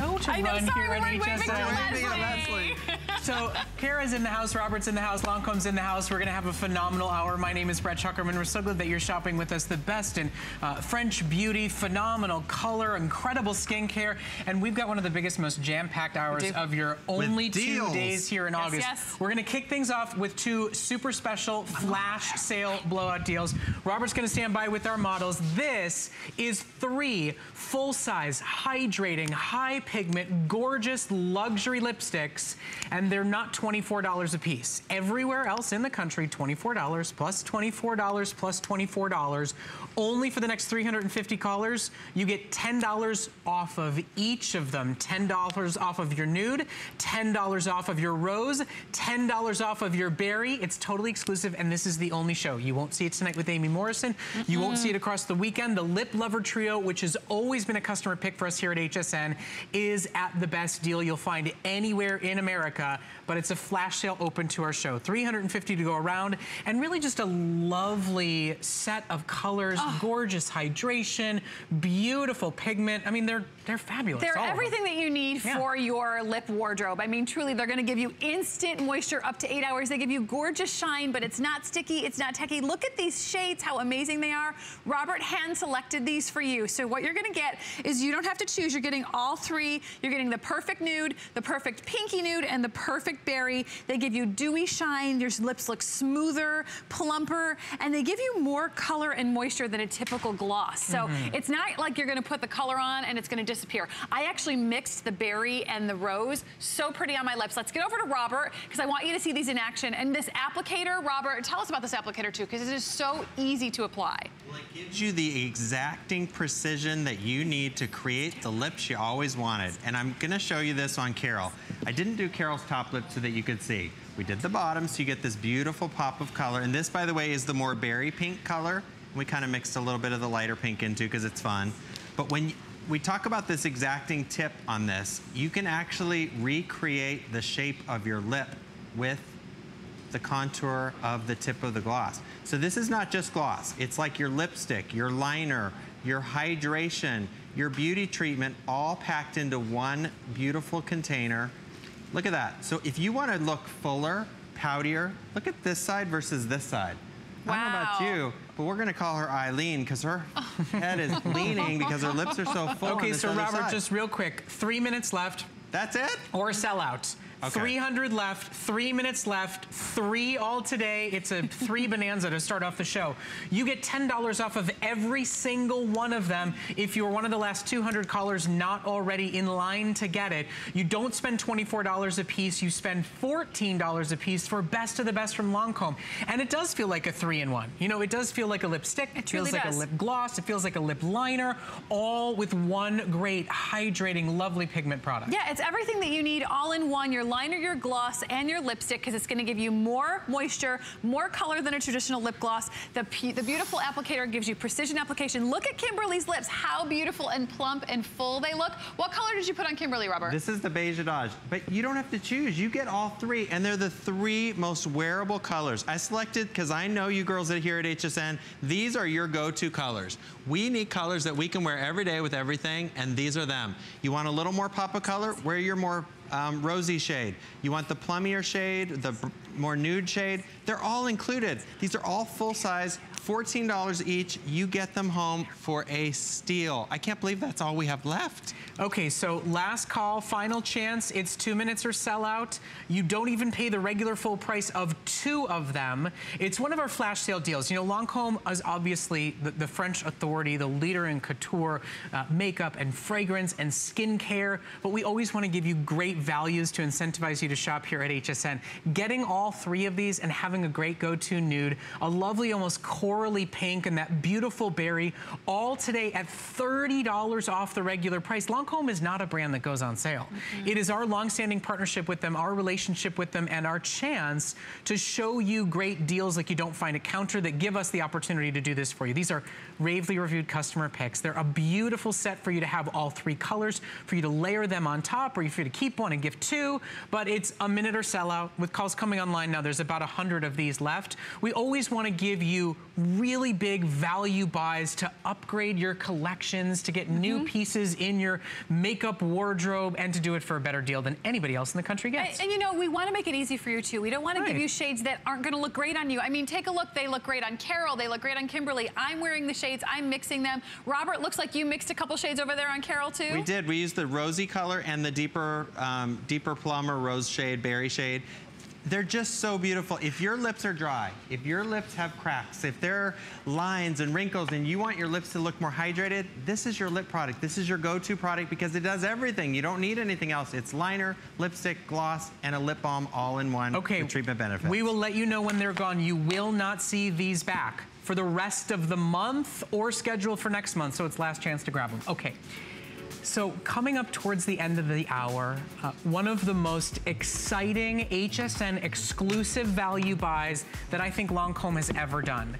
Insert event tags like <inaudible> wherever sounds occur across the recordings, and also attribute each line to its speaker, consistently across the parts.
Speaker 1: show to
Speaker 2: I know,
Speaker 1: run
Speaker 2: sorry,
Speaker 1: here
Speaker 2: we're
Speaker 1: at HSN.
Speaker 2: to Leslie. <laughs>
Speaker 1: so Kara's in the house, Robert's in the house, Lancôme's in the house. We're gonna have a phenomenal hour. My name is Brett Chukerman. We're so glad that you're shopping with us. The best in uh, French beauty, phenomenal color, incredible skincare, and we've got one of the biggest, most jam-packed hours of your only two
Speaker 3: deals.
Speaker 1: days here in
Speaker 2: Yes,
Speaker 1: August.
Speaker 2: yes.
Speaker 1: We're gonna kick things off with two super special flash sale blowout deals. Robert's gonna stand by with our models. This is three full-size, hydrating, high pigment, gorgeous luxury lipsticks, and they're not $24 a piece. Everywhere else in the country, $24 plus $24 plus $24. Only for the next 350 callers, you get $10 off of each of them. $10 off of your nude, $10 off of your rose, $10 off of your berry. It's totally exclusive, and this is the only show. You won't see it tonight with Amy Morrison. You won't see it across the weekend. The Lip Lover Trio, which has always been a customer pick for us here at HSN, is at the best deal you'll find anywhere in America, but it's a flash sale open to our show. 350 to go around, and really just a lovely set of colors, ah. gorgeous hydration, beautiful pigment. I mean, they're they're fabulous.
Speaker 2: They're
Speaker 1: all of them.
Speaker 2: everything that you need
Speaker 1: Yeah.
Speaker 2: for your lip wardrobe. I mean, truly, they're gonna give you instant moisture up to eight hours. They give you gorgeous shine, but it's not sticky, it's not tacky. Look at these shades, how amazing they are. Robert hand selected these for you. So what you're gonna get is you don't have to choose. You're getting all three. You're getting the perfect nude, the perfect pinky nude, and the perfect berry. They give you dewy shine. Your lips look smoother, plumper, and they give you more color and moisture than a typical gloss. So
Speaker 1: Mm-hmm.
Speaker 2: it's not like you're gonna put the color on and it's gonna disappear. I actually mixed the berry and the rose. So pretty on my lips. Let's get over to Robert because I want you to see these in action. And this applicator, Robert, tell us about this applicator too because it is so easy to apply.
Speaker 3: Well, it gives you the exacting precision that you need to create the lips you always wanted. And I'm gonna show you this on Carol. I didn't do Carol's top lip so that you could see. We did the bottom so you get this beautiful pop of color. And this, by the way, is the more berry pink color. We kind of mixed a little bit of the lighter pink into because it's fun. But when we talk about this exacting tip on this, you can actually recreate the shape of your lip with the contour of the tip of the gloss. So this is not just gloss. It's like your lipstick, your liner, your hydration, your beauty treatment, all packed into one beautiful container. Look at that. So if you want to look fuller, poutier, look at this side versus this side. I don't know about you, but we're gonna call her Eileen because her <laughs> head is leaning because her lips are so full on
Speaker 1: Okay,
Speaker 3: this
Speaker 1: so
Speaker 3: other
Speaker 1: Robert,
Speaker 3: side.
Speaker 1: just real quick, three minutes left.
Speaker 3: That's it?
Speaker 1: or sell out.
Speaker 3: Okay.
Speaker 1: 300 left, three minutes left, three all today. It's a three <laughs> bonanza to start off the show. You get $10 off of every single one of them if you're one of the last 200 callers not already in line to get it. You don't spend $24 a piece, you spend $14 a piece for best of the best from Lancome. And it does feel like a three in one. You know, it does feel like a lipstick, it,
Speaker 2: truly
Speaker 1: feels like
Speaker 2: does.
Speaker 1: a lip gloss, it feels like a lip liner, all with one great hydrating, lovely pigment product.
Speaker 2: Yeah, it's everything that you need all in one. Your liner, your gloss, and your lipstick because it's going to give you more moisture, more color than a traditional lip gloss. The, the beautiful applicator gives you precision application. Look at Kimberly's lips, how beautiful and plump and full they look. What color did you put on Kimberly, Robert?
Speaker 3: This is the beige Adage, but you don't have to choose. You get all three, and they're the three most wearable colors. I selected, because I know you girls that are here at HSN, these are your go-to colors. We need colors that we can wear every day with everything, and these are them. You want a little more pop of color? Wear your more um, rosy shade. You want the plummier shade, the more nude shade? They're all included. These are all full size, $14 each. You get them home for a steal. I can't believe that's all we have left.
Speaker 1: Okay, so last call, final chance. It's two minutes or sell out. You don't even pay the regular full price of two of them. It's one of our flash sale deals. You know, Lancome is obviously the, the French authority, the leader in couture, uh, makeup and fragrance and skincare, but we always want to give you great values to incentivize you to shop here at HSN. Getting all three of these and having a great go-to nude, a lovely almost corally pink and that beautiful berry, all today at $30 off the regular price. Lancome is not a brand that goes on sale. Mm-hmm. It is our longstanding partnership with them, our relationship with them, and our chance to show you great deals like you don't find at counter that give us the opportunity to do this for you. These are ravely reviewed customer picks. They're a beautiful set for you to have all three colors, for you to layer them on top, or for you to keep one and give two, but it's a minute or sell out. With calls coming online now, there's about 100 of these left. We always want to give you really big value buys to upgrade your collections, to get mm -hmm. new mm-hmm. pieces in your makeup wardrobe, and to do it for a better deal than anybody else in the country gets.
Speaker 2: And, and you know, we want to make it easy for you too. We don't want right. to give you shades that aren't going to look great on you. I mean, take a look. They look great on Carol. They look great on Kimberly. I'm wearing the shades. I'm mixing them. Robert, looks like you mixed a couple shades over there on Carol too.
Speaker 3: We did. We used the rosy color and the deeper, um, deeper plum or rose shade, berry shade they're just so beautiful. If your lips are dry, if your lips have cracks, if there are lines and wrinkles and you want your lips to look more hydrated, this is your lip product. This is your go-to product because it does everything. You don't need anything else. It's liner, lipstick, gloss, and a lip balm all in one okay, treatment benefits.
Speaker 1: We will let you know when they're gone. You will not see these back for the rest of the month or scheduled for next month, so it's last chance to grab them. Okay. So coming up towards the end of the hour, uh, one of the most exciting HSN exclusive value buys that I think Lancome has ever done.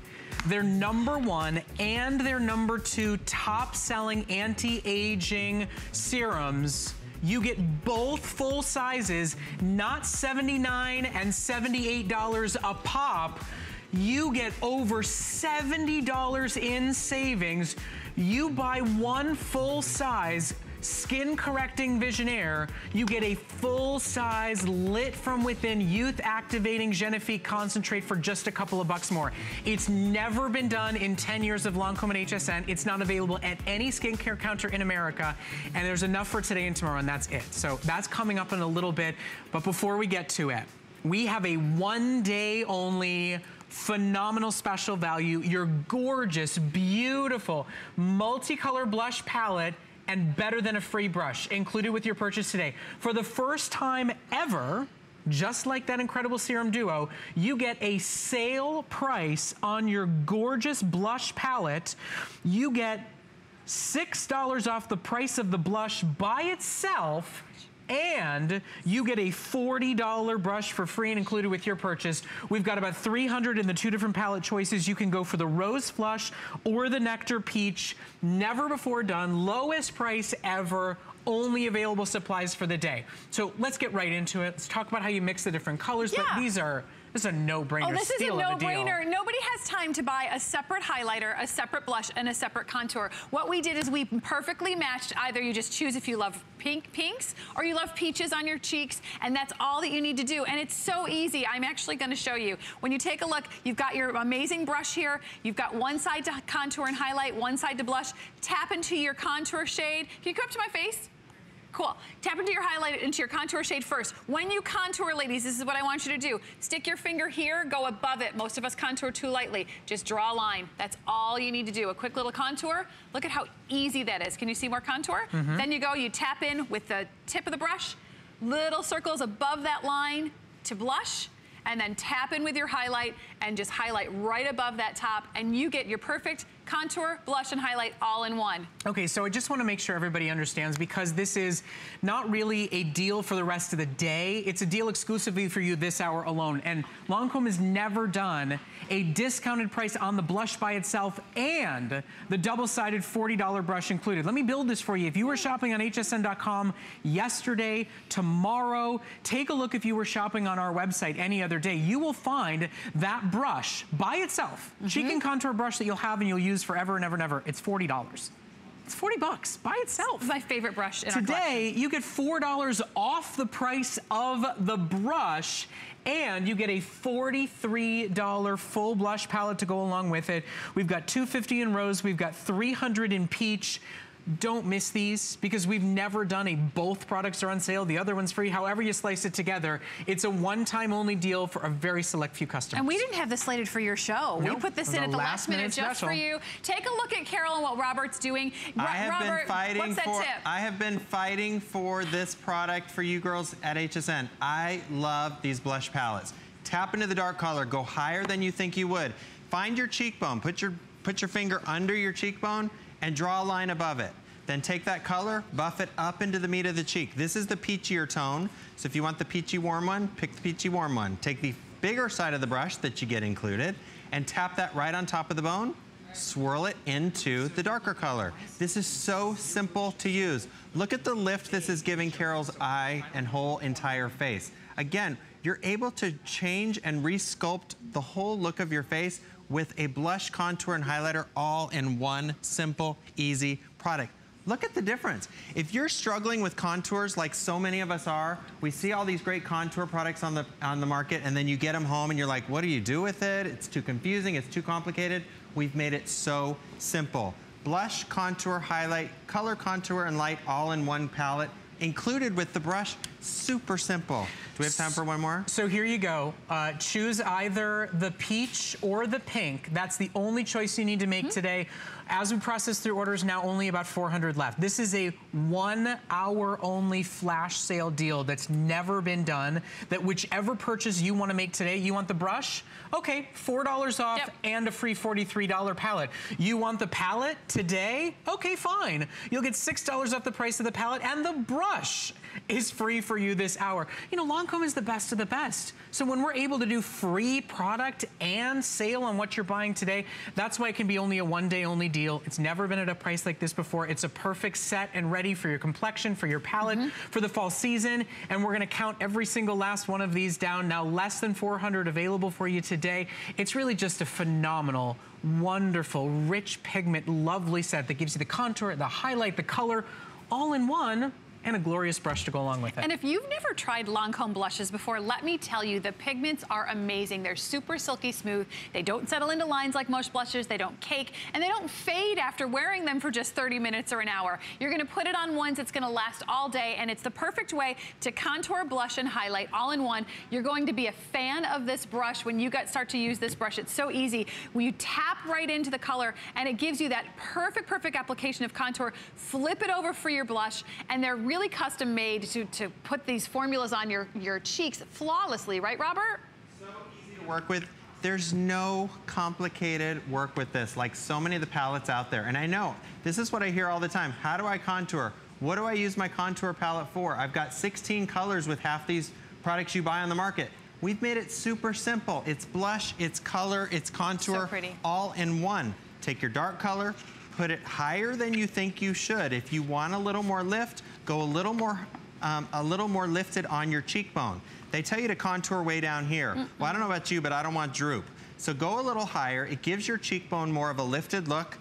Speaker 1: Their number one and their number two top selling anti-aging serums you get both full sizes, not 79 and $78 a pop. You get over $70 in savings you buy one full size skin correcting Visionnaire, you get a full size lit from within youth activating Genifique concentrate for just a couple of bucks more. It's never been done in 10 years of Lancome and HSN. It's not available at any skincare counter in America. And there's enough for today and tomorrow and that's it. So that's coming up in a little bit. But before we get to it, we have a one day only phenomenal special value, your gorgeous, beautiful, multicolor blush palette and better than a free brush included with your purchase today. For the first time ever, just like that incredible serum duo, you get a sale price on your gorgeous blush palette. You get $6 off the price of the blush by itself and you get a $40 brush for free and included with your purchase. We've got about 300 in the two different palette choices. You can go for the Rose Flush or the Nectar Peach. Never before done, lowest price ever, only available supplies for the day. So let's get right into it. Let's talk about how you mix the different colors, yeah. but these are this is a no-brainer.
Speaker 2: Oh, this is a no-brainer. Nobody has time to buy a separate highlighter, a separate blush, and a separate contour. What we did is we perfectly matched. Either you just choose if you love pink pinks or you love peaches on your cheeks, and that's all that you need to do. And it's so easy. I'm actually going to show you. When you take a look, you've got your amazing brush here. You've got one side to contour and highlight, one side to blush. Tap into your contour shade. Can you come up to my face? Cool. Tap into your highlight, into your contour shade first. When you contour, ladies, this is what I want you to do. Stick your finger here, go above it. Most of us contour too lightly. Just draw a line. That's all you need to do. A quick little contour. Look at how easy that is. Can you see more contour? Mm -hmm. Then you go, you tap in with the tip of the brush, little circles above that line to blush, and then tap in with your highlight and just highlight right above that top, and you get your perfect contour, blush, and highlight all in one.
Speaker 1: Okay, so I just wanna make sure everybody understands because this is not really a deal for the rest of the day. It's a deal exclusively for you this hour alone. And Lancome has never done a discounted price on the blush by itself and the double-sided $40 brush included. Let me build this for you. If you were shopping on hsn.com yesterday, tomorrow, take a look if you were shopping on our website any other day. You will find that brush by itself, mm -hmm. cheek and contour brush that you'll have and you'll use forever and ever and ever, it's $40. It's 40 bucks by itself.
Speaker 2: my favorite brush
Speaker 1: Today, you get $4 off the price of the brush and you get a $43 full blush palette to go along with it. We've got 250 in rose, we've got 300 in peach, don't miss these because we've never done a both products are on sale, the other one's free. However you slice it together, it's a one-time only deal for a very select few customers.
Speaker 2: And we didn't have this slated for your show. Nope. We put this in at the last, last minute, minute just for you. Take a look at Carol and what Robert's doing.
Speaker 3: I have Robert, been fighting for I have been fighting for this product for you girls at HSN. I love these blush palettes. Tap into the dark color, go higher than you think you would. Find your cheekbone, put your put your finger under your cheekbone and draw a line above it. Then take that color, buff it up into the meat of the cheek. This is the peachier tone. So if you want the peachy warm one, pick the peachy warm one. Take the bigger side of the brush that you get included and tap that right on top of the bone. Swirl it into the darker color. This is so simple to use. Look at the lift this is giving Carol's eye and whole entire face. Again, you're able to change and resculpt the whole look of your face with a blush, contour, and highlighter all in one simple, easy product. Look at the difference. If you're struggling with contours like so many of us are, we see all these great contour products on the, on the market and then you get them home and you're like, what do you do with it? It's too confusing, it's too complicated. We've made it so simple. Blush, contour, highlight, color, contour, and light all in one palette included with the brush. Super simple. Do we have time for one more?
Speaker 1: So here you go. Uh, choose either the peach or the pink. That's the only choice you need to make mm -hmm. today. As we process through orders, now only about 400 left. This is a one hour only flash sale deal that's never been done, that whichever purchase you wanna make today, you want the brush? Okay, $4 off yep. and a free $43 palette. You want the palette today? Okay, fine. You'll get $6 off the price of the palette and the brush is free for you this hour. You know, Lancome is the best of the best. So when we're able to do free product and sale on what you're buying today, that's why it can be only a one day only deal. It's never been at a price like this before. It's a perfect set and ready for your complexion, for your palette, mm -hmm. for the fall season. And we're gonna count every single last one of these down. Now less than 400 available for you today. It's really just a phenomenal wonderful, rich pigment, lovely set that gives you the contour, the highlight, the color, all in one and a glorious brush to go along with it.
Speaker 2: And if you've never tried Lancome blushes before, let me tell you, the pigments are amazing. They're super silky smooth. They don't settle into lines like most blushes. They don't cake, and they don't fade after wearing them for just 30 minutes or an hour. You're gonna put it on once, it's gonna last all day, and it's the perfect way to contour, blush, and highlight all in one. You're going to be a fan of this brush when you start to use this brush. It's so easy. When you tap right into the color, and it gives you that perfect, perfect application of contour. Flip it over for your blush, and they're really custom made to, to put these formulas on your, your cheeks flawlessly, right, Robert?
Speaker 3: So easy to work with. There's no complicated work with this, like so many of the palettes out there. And I know, this is what I hear all the time. How do I contour? What do I use my contour palette for? I've got 16 colors with half these products you buy on the market. We've made it super simple. It's blush, it's color, it's contour,
Speaker 2: so
Speaker 3: all in one. Take your dark color, put it higher than you think you should. If you want a little more lift, go a little more um, a little more lifted on your cheekbone. They tell you to contour way down here. Mm -mm. Well, I don't know about you, but I don't want droop. So go a little higher. It gives your cheekbone more of a lifted look.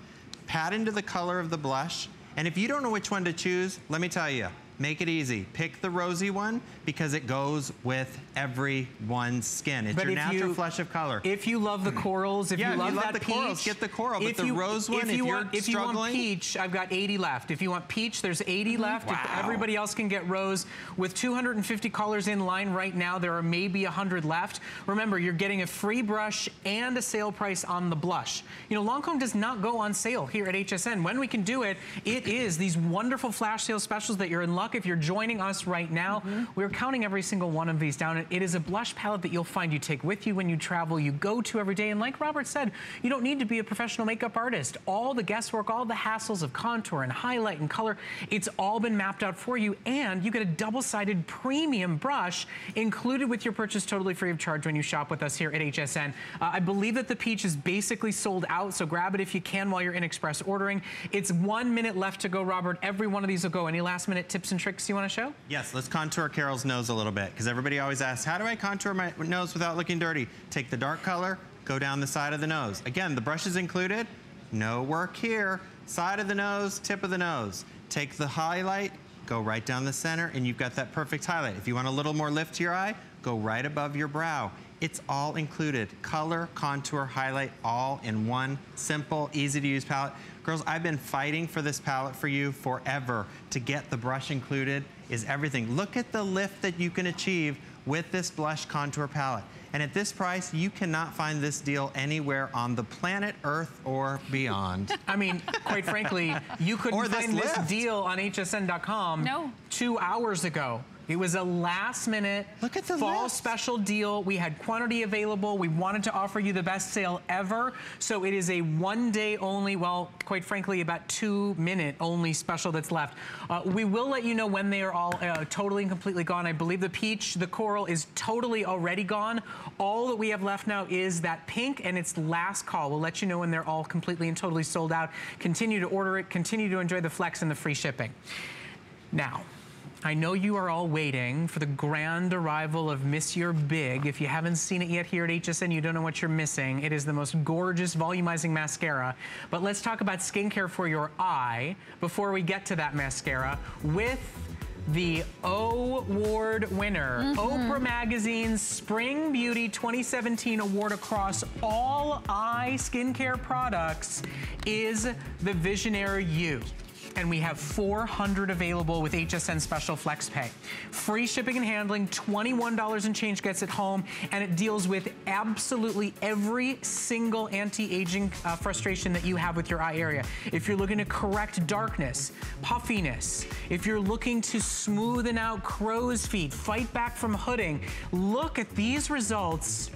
Speaker 3: Pat into the color of the blush. And if you don't know which one to choose, let me tell you, Make it easy. Pick the rosy one because it goes with everyone's skin. It's but your natural you, flush of color.
Speaker 1: If you love the corals, if
Speaker 3: yeah,
Speaker 1: you love,
Speaker 3: you love
Speaker 1: that
Speaker 3: the
Speaker 1: peach,
Speaker 3: corals, get the coral. But the you, rose one, if, you if want,
Speaker 1: if
Speaker 3: struggling,
Speaker 1: you want peach, I've got 80 left. If you want peach, there's 80 mm-hmm. left.
Speaker 3: Wow.
Speaker 1: If everybody else can get rose, with 250 colors in line right now, there are maybe 100 left. Remember, you're getting a free brush and a sale price on the blush. You know, Lancome does not go on sale here at HSN. When we can do it, it is these wonderful flash sale specials that you're in luck if you're joining us right now. Mm -hmm. We're counting every single one of these down. It is a blush palette that you'll find you take with you when you travel, you go to every day. And like Robert said, you don't need to be a professional makeup artist. All the guesswork, all the hassles of contour and highlight and color, it's all been mapped out for you. And you get a double-sided premium brush included with your purchase totally free of charge when you shop with us here at HSN. Uh, I believe that the peach is basically sold out, so grab it if you can while you're in express ordering. It's one minute left to go, Robert. Every one of these will go. Any last minute tips and tricks you want to show?
Speaker 3: Yes, let's contour Carol's nose a little bit because everybody always asks, how do I contour my nose without looking dirty? Take the dark color, go down the side of the nose. Again, the brush is included. No work here. Side of the nose, tip of the nose. Take the highlight, go right down the center, and you've got that perfect highlight. If you want a little more lift to your eye, go right above your brow. It's all included. Color, contour, highlight, all in one simple, easy to use palette. Girls, I've been fighting for this palette for you forever to get the brush included is everything. Look at the lift that you can achieve with this blush contour palette. And at this price, you cannot find this deal anywhere on the planet Earth or beyond. <laughs>
Speaker 1: I mean, quite frankly, you couldn't find this, this deal on hsn.com
Speaker 2: no.
Speaker 1: two hours ago. It was a last minute
Speaker 3: Look at the
Speaker 1: fall
Speaker 3: list.
Speaker 1: special deal. We had quantity available. We wanted to offer you the best sale ever. So it is a one day only, well, quite frankly, about two minute only special that's left. Uh, we will let you know when they are all uh, totally and completely gone. I believe the peach, the coral is totally already gone. All that we have left now is that pink and it's last call. We'll let you know when they're all completely and totally sold out. Continue to order it. Continue to enjoy the flex and the free shipping. Now, I know you are all waiting for the grand arrival of Monsieur Big. If you haven't seen it yet here at HSN, you don't know what you're missing. It is the most gorgeous volumizing mascara. But let's talk about skincare for your eye before we get to that mascara with the Award winner, mm -hmm. Oprah Magazine's Spring Beauty 2017 award across all eye skincare products is the Visionnaire Yeux and we have 400 available with HSN Special Flex Pay. Free shipping and handling, $21 and change gets it home, and it deals with absolutely every single anti-aging uh, frustration that you have with your eye area. If you're looking to correct darkness, puffiness, if you're looking to smoothen out crow's feet, fight back from hooding, look at these results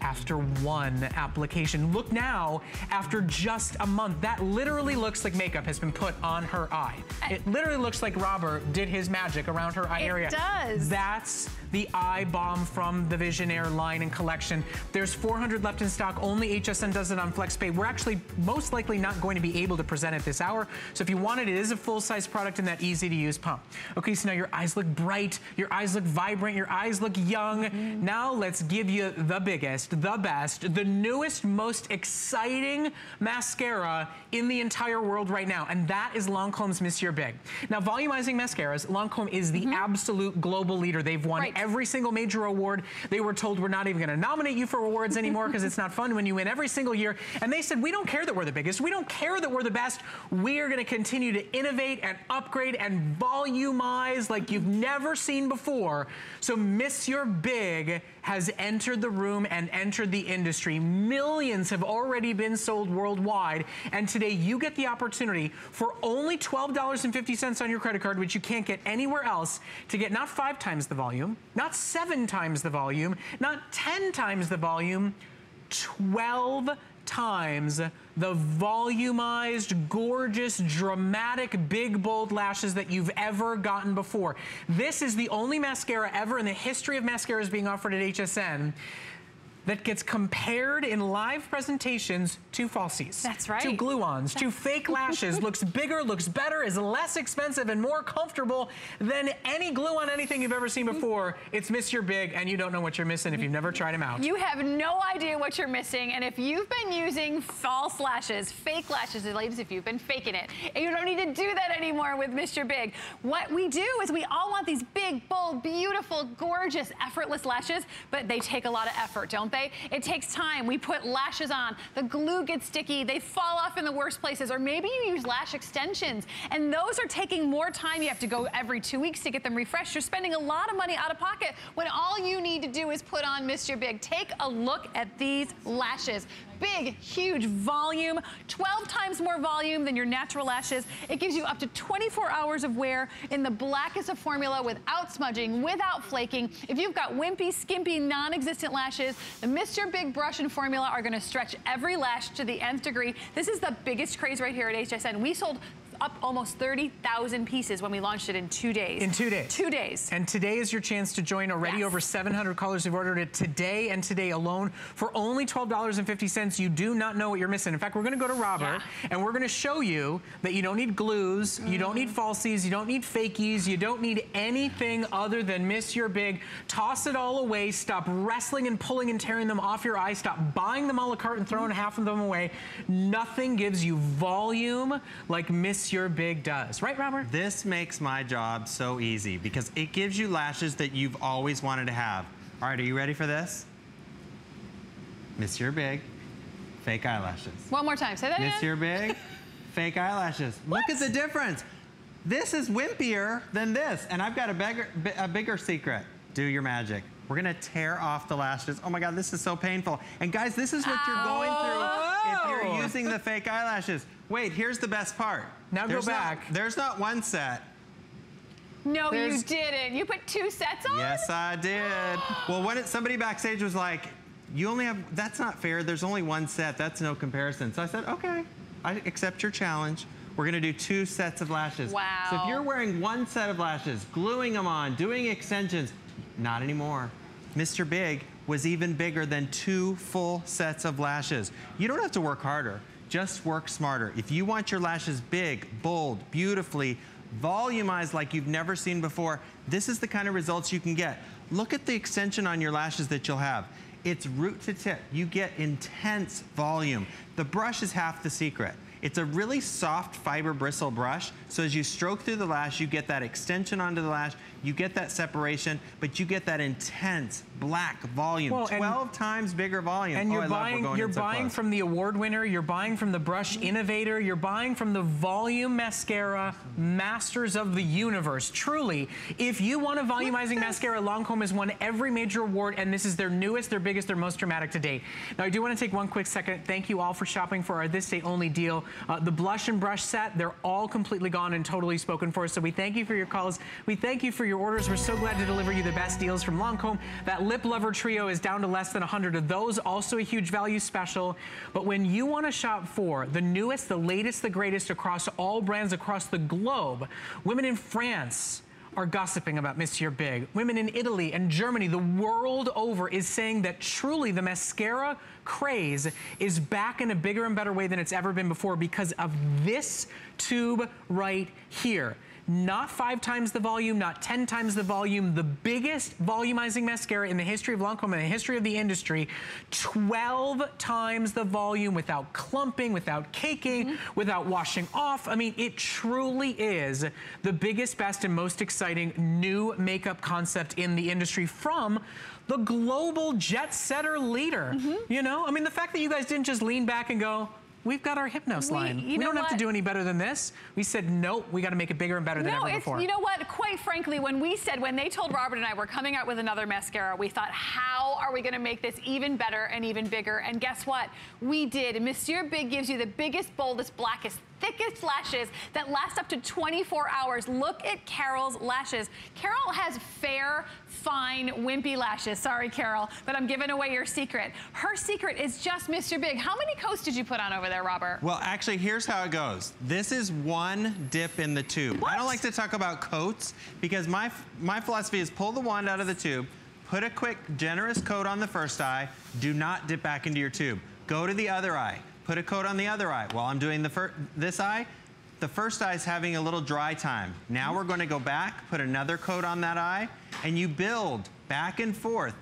Speaker 1: after one application. Look now, after just a month, that literally looks like makeup has been put on her eye. It literally looks like Robert did his magic around her eye
Speaker 2: it
Speaker 1: area.
Speaker 2: It does.
Speaker 1: That's the eye balm from the Visionnaire line and collection. There's 400 left in stock. Only HSN does it on FlexPay. We're actually most likely not going to be able to present it this hour. So if you want it, it is a full-size product in that easy-to-use pump. Okay, so now your eyes look bright, your eyes look vibrant, your eyes look young. Mm -hmm. Now let's give you the biggest, the best, the newest, most exciting mascara in the entire world right now, and that is Lancome's Monsieur Big. Now, volumizing mascaras, Lancome is the mm -hmm. absolute global leader. They've won right every single major award. They were told we're not even going to nominate you for awards anymore <laughs> because it's not fun when you win every single year. And they said, we don't care that we're the biggest. We don't care that we're the best. We are going to continue to innovate and upgrade and volumize like you've never seen before. So Miss Monsieur Big has entered the room and entered the industry. Millions have already been sold worldwide. And today you get the opportunity for only $12.50 on your credit card, which you can't get anywhere else, to get not five times the volume, not seven times the volume, not 10 times the volume, 12 times the volumized, gorgeous, dramatic, big, bold lashes that you've ever gotten before. This is the only mascara ever in the history of mascaras being offered at HSN that gets compared in live presentations to falsies.
Speaker 2: That's right.
Speaker 1: To glue-ons, to fake lashes, <laughs> looks bigger, looks better, is less expensive and more comfortable than any glue-on anything you've ever seen before. It's Monsieur Big and you don't know what you're missing if you've never tried them out.
Speaker 2: You have no idea what you're missing and if you've been using false lashes, fake lashes, ladies, if you've been faking it, you don't need to do that anymore with Monsieur Big. What we do is we all want these big, bold, beautiful, gorgeous, effortless lashes, but they take a lot of effort, don't don't they? It takes time. We put lashes on. The glue gets sticky. They fall off in the worst places. Or maybe you use lash extensions. And those are taking more time. You have to go every two weeks to get them refreshed. You're spending a lot of money out of pocket when all you need to do is put on Mr. Big. Take a look at these lashes big, huge volume, 12 times more volume than your natural lashes. It gives you up to 24 hours of wear in the blackest of formula without smudging, without flaking. If you've got wimpy, skimpy, non-existent lashes, the Mr. Big Brush and formula are gonna stretch every lash to the nth degree. This is the biggest craze right here at HSN. We sold up almost 30,000 pieces when we launched it in two days.
Speaker 1: In two days.
Speaker 2: Two days.
Speaker 1: And today is your chance to join. Already yes. over 700 callers who've ordered it today and today alone for only $12.50. You do not know what you're missing. In fact, we're going to go to Robert yeah. and we're going to show you that you don't need glues, mm. you don't need falsies, you don't need fakies, you don't need anything other than Monsieur Big. Toss it all away. Stop wrestling and pulling and tearing them off your eyes. Stop buying them all a la carte and throwing mm. half of them away. Nothing gives you volume like Miss your big does. Right, Robert?
Speaker 3: This makes my job so easy because it gives you lashes that you've always wanted to have. All right, are you ready for this? Monsieur Big, fake eyelashes.
Speaker 2: One more time, say that
Speaker 3: Monsieur Big, <laughs> fake eyelashes. What? Look at the difference. This is wimpier than this, and I've got a bigger, a bigger secret. Do your magic. We're gonna tear off the lashes. Oh my God, this is so painful. And guys, this is what Ow. you're going through if you're using the fake eyelashes. Wait, here's the best part.
Speaker 1: Now there's go back.
Speaker 3: Not, there's not one set.
Speaker 2: No, there's, you didn't. You put two sets on?
Speaker 3: Yes, I did. well, when it, somebody backstage was like, you only have, that's not fair. There's only one set. That's no comparison. So I said, okay, I accept your challenge. We're gonna do two sets of lashes.
Speaker 2: Wow.
Speaker 3: So if you're wearing one set of lashes, gluing them on, doing extensions, not anymore. Mr. Big was even bigger than two full sets of lashes. You don't have to work harder. Just work smarter. If you want your lashes big, bold, beautifully volumized like you've never seen before. This is the kind of results you can get. Look at the extension on your lashes that you'll have. It's root to tip. You get intense volume. The brush is half the secret. It's a really soft fiber bristle brush. So as you stroke through the lash, you get that extension onto the lash, you get that separation, but you get that intense black volume, well, 12 times bigger volume.
Speaker 1: And oh, you're buying, you're so buying from the award winner, you're buying from the brush innovator, you're buying from the volume mascara masters of the universe. Truly, if you want a volumizing mascara, Lancome has won every major award, and this is their newest, their biggest, their most dramatic to date. Now, I do want to take one quick second. Thank you all for shopping for our This Day Only deal. Uh, the blush and brush set, they're all completely gone and totally spoken for. So we thank you for your calls. We thank you for your orders. We're so glad to deliver you the best deals from Lancome. That Lip Lover Trio is down to less than 100 of those. Also a huge value special. But when you want to shop for the newest, the latest, the greatest across all brands across the globe, women in France, are gossiping about Monsieur Big. Women in Italy and Germany, the world over, is saying that truly the mascara craze is back in a bigger and better way than it's ever been before because of this tube right here not five times the volume, not 10 times the volume, the biggest volumizing mascara in the history of Lancome, in the history of the industry, 12 times the volume without clumping, without caking, mm -hmm. without washing off. I mean, it truly is the biggest, best, and most exciting new makeup concept in the industry from the global jet setter leader. Mm -hmm. You know, I mean, the fact that you guys didn't just lean back and go, We've got our Hypnôse we, line. We don't have to do any better than this. We said, nope, we got to make it bigger and better than
Speaker 2: no,
Speaker 1: ever before.
Speaker 2: You know what? Quite frankly, when we said, when they told Robert and I we're coming out with another mascara, we thought, how are we going to make this even better and even bigger? And guess what? We did. Monsieur Big gives you the biggest, boldest, blackest, thickest lashes that last up to 24 hours. Look at Carol's lashes. Carol has fair, fine, wimpy lashes. Sorry, Carol, but I'm giving away your secret. Her secret is just Mr. Big. How many coats did you put on over there, Robert?
Speaker 3: Well, actually, here's how it goes. This is one dip in the tube.
Speaker 2: What?
Speaker 3: I don't like to talk about coats because my, my philosophy is pull the wand out of the tube, put a quick, generous coat on the first eye, do not dip back into your tube. Go to the other eye put a coat on the other eye. While I'm doing the this eye, the first eye is having a little dry time. Now we're gonna go back, put another coat on that eye, and you build back and forth.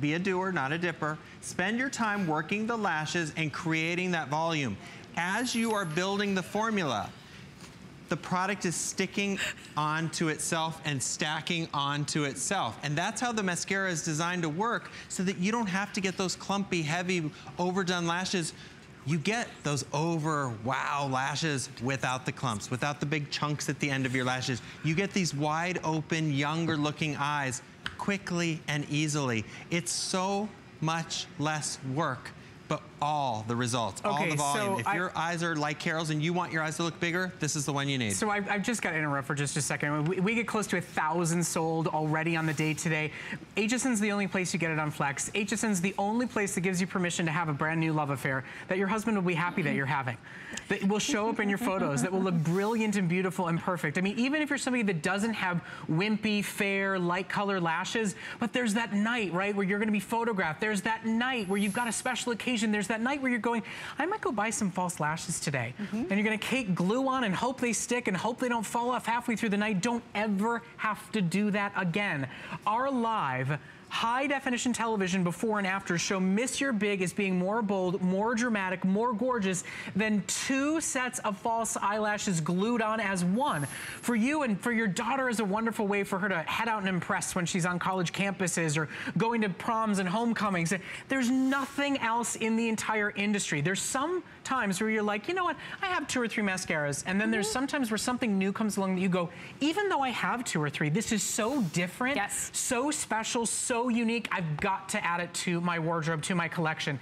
Speaker 3: Be a doer, not a dipper. Spend your time working the lashes and creating that volume. As you are building the formula, the product is sticking onto itself and stacking onto itself. And that's how the mascara is designed to work so that you don't have to get those clumpy, heavy, overdone lashes you get those over wow lashes without the clumps, without the big chunks at the end of your lashes. You get these wide open, younger looking eyes quickly and easily. It's so much less work but all the results, okay, all the volume. So if I, your eyes are like Carol's and you want your eyes to look bigger, this is the one you need.
Speaker 1: So I, have just got to interrupt for just a second. We, we, get close to a thousand sold already on the day today. HSN's the only place you get it on Flex. HSN's the only place that gives you permission to have a brand new love affair that your husband will be happy that you're having. That will show up in your photos, that will look brilliant and beautiful and perfect. I mean, even if you're somebody that doesn't have wimpy, fair, light color lashes, but there's that night, right, where you're gonna be photographed. There's that night where you've got a special occasion occasion, there's that night where you're going, I might go buy some false lashes today. Mm -hmm. And you're gonna cake glue on and hope they stick and hope they don't fall off halfway through the night. Don't ever have to do that again. Our live high definition television before and after show Monsieur Big as being more bold, more dramatic, more gorgeous than two sets of false eyelashes glued on as one. For you and for your daughter is a wonderful way for her to head out and impress when she's on college campuses or going to proms and homecomings. There's nothing else in the entire industry. There's some times where you're like, you know what, I have two or three mascaras. And then mm -hmm. there's mm-hmm. sometimes where something new comes along that you go, even though I have two or three, this is so different,
Speaker 2: yes.
Speaker 1: so special, so unique, I've got to add it to my wardrobe, to my collection.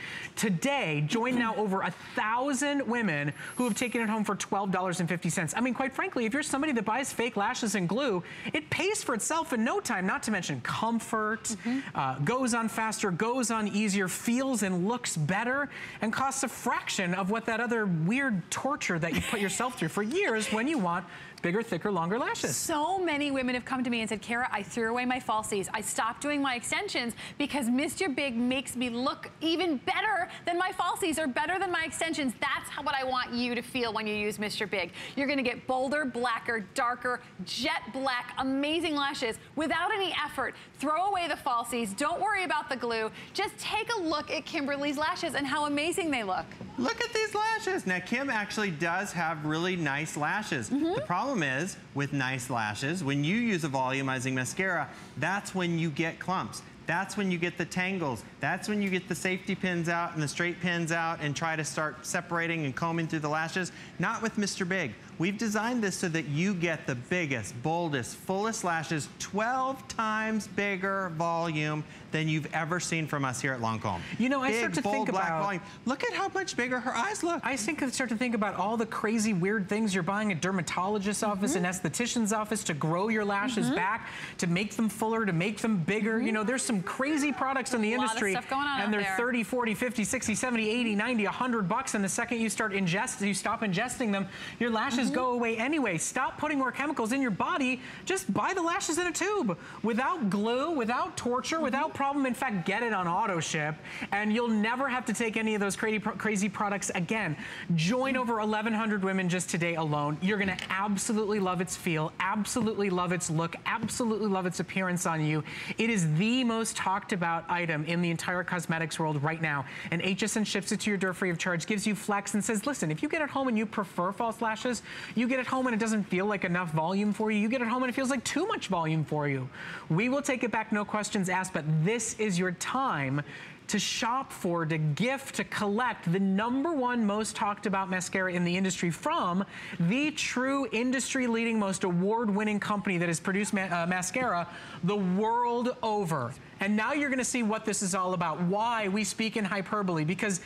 Speaker 1: Today, join now over a thousand women who have taken it home for $12.50. I mean, quite frankly, if you're somebody that buys fake lashes and glue, it pays for itself in no time, not to mention comfort, mm -hmm. uh, goes on faster, goes on easier, feels and looks better, and costs a fraction of what that other weird torture that you put yourself through for years when you want bigger, thicker, longer lashes.
Speaker 2: So many women have come to me and said, Kara, I threw away my falsies. I stopped doing my extensions because Mr. Big makes me look even better than my falsies or better than my extensions. That's how, what I want you to feel when you use Mr. Big. You're gonna get bolder, blacker, darker, jet black, amazing lashes without any effort. Throw away the falsies. Don't worry about the glue. Just take a look at Kimberly's lashes and how amazing they look.
Speaker 3: Look at these lashes. Now, Kim actually does have really nice lashes. Mm -hmm. The problem is, with nice lashes, when you use a volumizing mascara, that's when you get clumps. That's when you get the tangles. That's when you get the safety pins out and the straight pins out and try to start separating and combing through the lashes. Not with Mr. Big. We've designed this so that you get the biggest, boldest, fullest lashes, 12 times bigger volume than you've ever seen from us here at Lancome.
Speaker 1: You know, I start to
Speaker 3: bold,
Speaker 1: think
Speaker 3: black
Speaker 1: about...
Speaker 3: Volume. Look at how much bigger her eyes look.
Speaker 1: I think start to think about all the crazy, weird things you're buying at dermatologist's mm -hmm. office, an esthetician's office to grow your lashes mm -hmm. back, to make them fuller, to make them bigger. Mm -hmm. You know, there's some crazy products in the industry.
Speaker 2: and
Speaker 1: they're
Speaker 2: there.
Speaker 1: 30, 40, 50, 60, 70, 80, 90, 100 bucks. And the second you start ingest, you stop ingesting them, your lashes mm-hmm. go away anyway. Stop putting more chemicals in your body. Just buy the lashes in a tube without glue, without torture, without problem. In fact, get it on auto ship and you'll never have to take any of those crazy, crazy products again. Join over 1,100 women just today alone. You're gonna absolutely love its feel, absolutely love its look, absolutely love its appearance on you. It is the most talked about item in the entire cosmetics world right now. And HSN ships it to your door free of charge, gives you flex and says, listen, if you get it home and you prefer false lashes, you get it home and it doesn't feel like enough volume for you, you get it home and it feels like too much volume for you. We will take it back, no questions asked, but this is your time to shop for, to gift, to collect the number one most talked about mascara in the industry from the true industry leading, most award winning company that has produced ma uh, mascara the world over. And now you're gonna see what this is all about, why we speak in hyperbole, because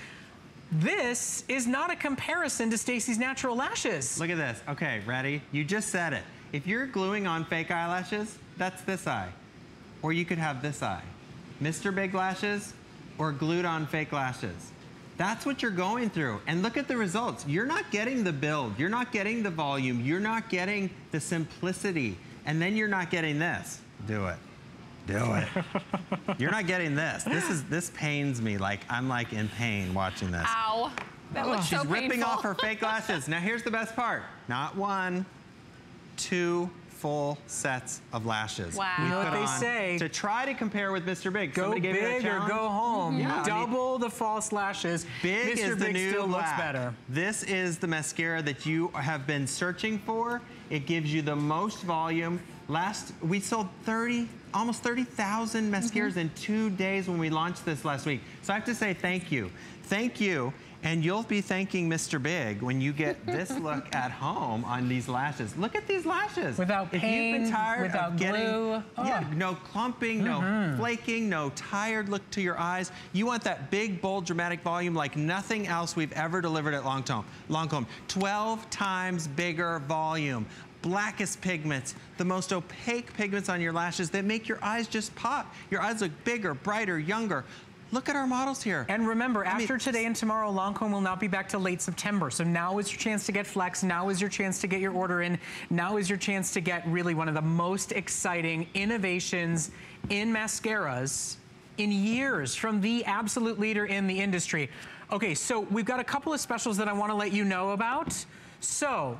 Speaker 1: this is not a comparison to Stacy's natural lashes.
Speaker 3: Look at this. Okay, ready? You just said it. If you're gluing on fake eyelashes, that's this eye. Or you could have this eye. Mr. Big Lashes or glued on fake lashes. That's what you're going through. And look at the results. You're not getting the build. You're not getting the volume. You're not getting the simplicity. And then you're not getting this. Do it. Do it. you're not getting this. This is this pains me. Like I'm like in pain watching this.
Speaker 2: Ow. That looks
Speaker 3: She's
Speaker 2: so
Speaker 3: ripping
Speaker 2: painful.
Speaker 3: off her fake lashes. Now here's the best part. Not one, two, full sets of lashes.
Speaker 2: Wow.
Speaker 1: You know what they say.
Speaker 3: To try to compare with Mr. Big.
Speaker 1: Go
Speaker 3: Somebody
Speaker 1: big or go home.
Speaker 3: Yeah,
Speaker 1: Double I mean, the false lashes.
Speaker 3: Big
Speaker 1: Mr.
Speaker 3: is
Speaker 1: Big
Speaker 3: new
Speaker 1: still
Speaker 3: black.
Speaker 1: looks better.
Speaker 3: This is the mascara that you have been searching for. It gives you the most volume. Last, we sold 30, almost 30,000 mascaras mm -hmm. in two days when we launched this last week. So I have to say thank you. Thank you. And you'll be thanking Mr. Big when you get this <laughs> look at home on these lashes. Look at these lashes.
Speaker 1: Without pain,
Speaker 3: if you've been tired
Speaker 1: without
Speaker 3: of getting,
Speaker 1: glue. Oh.
Speaker 3: Yeah, no clumping, mm -hmm. no mm-hmm. flaking, no tired look to your eyes. You want that big, bold, dramatic volume like nothing else we've ever delivered at Lancome. Lancome, 12 times bigger volume blackest pigments, the most opaque pigments on your lashes that make your eyes just pop. Your eyes look bigger, brighter, younger. Look at our models here.
Speaker 1: And remember, I after mean, today and tomorrow, Lancome will not be back till late September. So now is your chance to get Flex. Now is your chance to get your order in. Now is your chance to get really one of the most exciting innovations in mascaras in years from the absolute leader in the industry. Okay, so we've got a couple of specials that I want to let you know about. So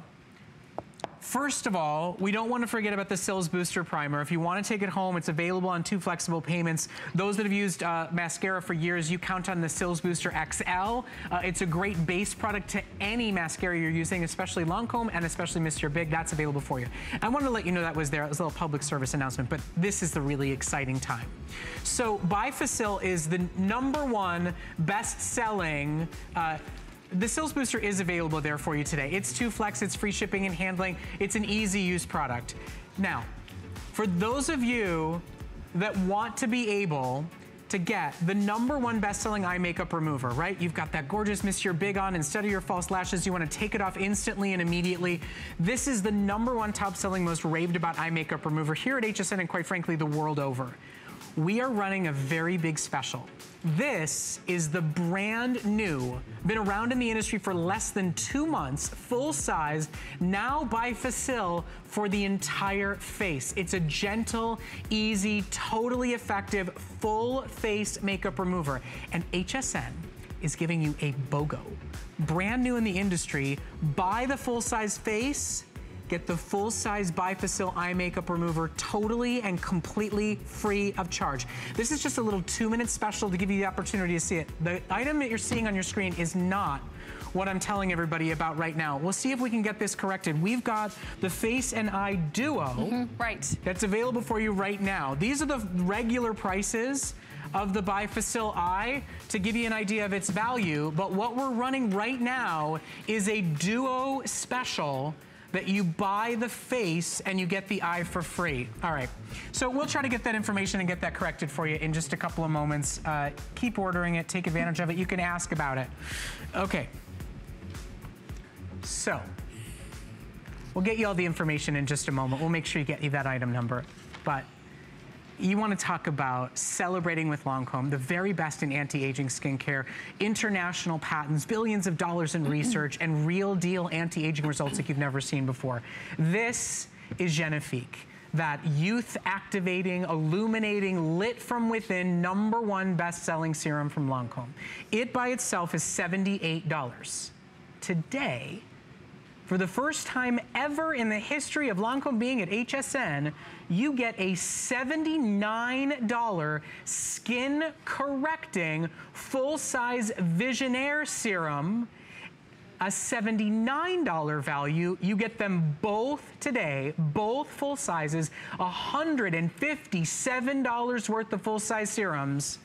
Speaker 1: First of all, we don't want to forget about the Cils Booster Primer. If you want to take it home, it's available on two flexible payments. Those that have used uh, mascara for years, you count on the Cils Booster XL. Uh, it's a great base product to any mascara you're using, especially Lancome and especially Mr. Big. That's available for you. I wanted to let you know that was there. It was a little public service announcement, but this is the really exciting time. So Bifacil is the number one best-selling uh, the Cils Booster is available there for you today. It's two flex, it's free shipping and handling. It's an easy use product. Now, for those of you that want to be able to get the number one best-selling eye makeup remover, right? You've got that gorgeous Mr. Big on. Instead of your false lashes, you want to take it off instantly and immediately. This is the number one top-selling, most raved about eye makeup remover here at HSN and quite frankly, the world over. We are running a very big special. This is the brand new, been around in the industry for less than two months, full size, now Bifacil for the entire face. It's a gentle, easy, totally effective, full face makeup remover. And HSN is giving you a BOGO. Brand new in the industry, buy the full size face, Get the full-size Bifacil eye makeup remover totally and completely free of charge. This is just a little two-minute special to give you the opportunity to see it. The item that you're seeing on your screen is not what I'm telling everybody about right now. We'll see if we can get this corrected. We've got the Face and Eye Duo. Mm
Speaker 2: -hmm, right.
Speaker 1: That's available for you right now. These are the regular prices of the Bifacil Eye to give you an idea of its value. But what we're running right now is a Duo special that you buy the face and you get the eye for free. All right, so we'll try to get that information and get that corrected for you in just a couple of moments. Uh, keep ordering it, take advantage of it. You can ask about it. Okay, so we'll get you all the information in just a moment. We'll make sure you get you that item number. But you want to talk about celebrating with Lancome, the very best in anti-aging skincare, international patents, billions of dollars in research, and real deal anti-aging results like you've never seen before. This is Genifique that youth activating, illuminating, lit from within, number one best-selling serum from Lancome. It by itself is $78. Today, for the first time ever in the history of Lancome being at HSN, you get a $79 skin correcting full-size Visionnaire serum a $79 value. You get them both today, both full sizes, $157 worth of full-size serums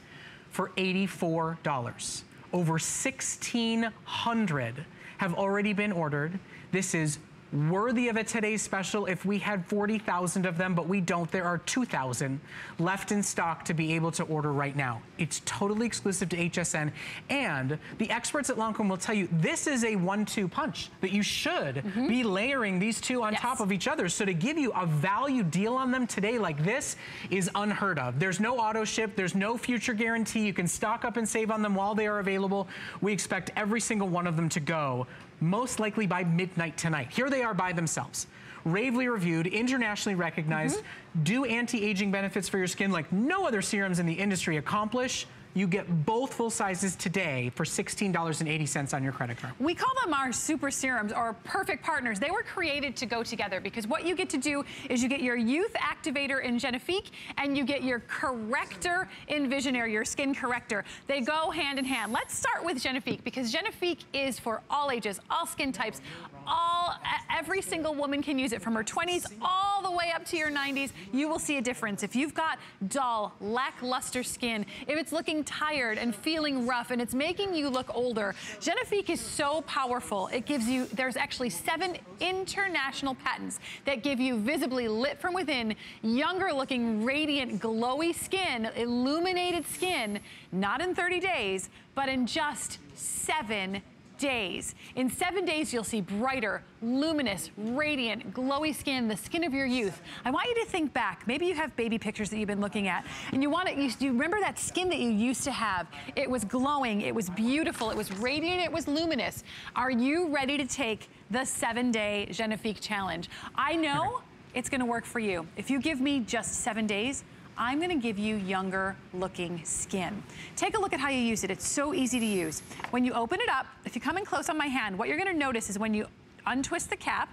Speaker 1: for $84. Over 1,600 have already been ordered. This is worthy of a today's special if we had 40,000 of them, but we don't. There are 2,000 left in stock to be able to order right now. It's totally exclusive to HSN. And the experts at Lancome will tell you this is a one-two punch that you should mm -hmm. be layering these two on yes. top of each other. So to give you a value deal on them today like this is unheard of. There's no auto ship. There's no future guarantee. You can stock up and save on them while they are available. We expect every single one of them to go most likely by midnight tonight. Here they are by themselves. Ravely reviewed, internationally recognized, mm -hmm. do anti-aging benefits for your skin like no other serums in the industry accomplish you get both full sizes today for $16.80 on your credit card.
Speaker 2: We call them our super serums or perfect partners. They were created to go together because what you get to do is you get your youth activator in Genifique and you get your corrector in Visionnaire, your skin corrector. They go hand in hand. Let's start with Genifique because Genifique is for all ages, all skin types, all, every single woman can use it from her 20s all the way up to your 90s. You will see a difference. If you've got dull, lackluster skin, if it's looking tired and feeling rough and it's making you look older, Genifique is so powerful. It gives you, there's actually seven international patents that give you visibly lit from within, younger looking, radiant, glowy skin, illuminated skin, not in 30 days, but in just seven days. In seven days, you'll see brighter, luminous, radiant, glowy skin, the skin of your youth. I want you to think back. Maybe you have baby pictures that you've been looking at, and you want to, you, you remember that skin that you used to have. It was glowing, it was beautiful, it was radiant, it was luminous. Are you ready to take the seven-day Genifique challenge? I know it's gonna work for you. If you give me just seven days, I'm gonna give you younger looking skin. Take a look at how you use it. It's so easy to use. When you open it up, if you come in close on my hand, what you're gonna notice is when you untwist the cap,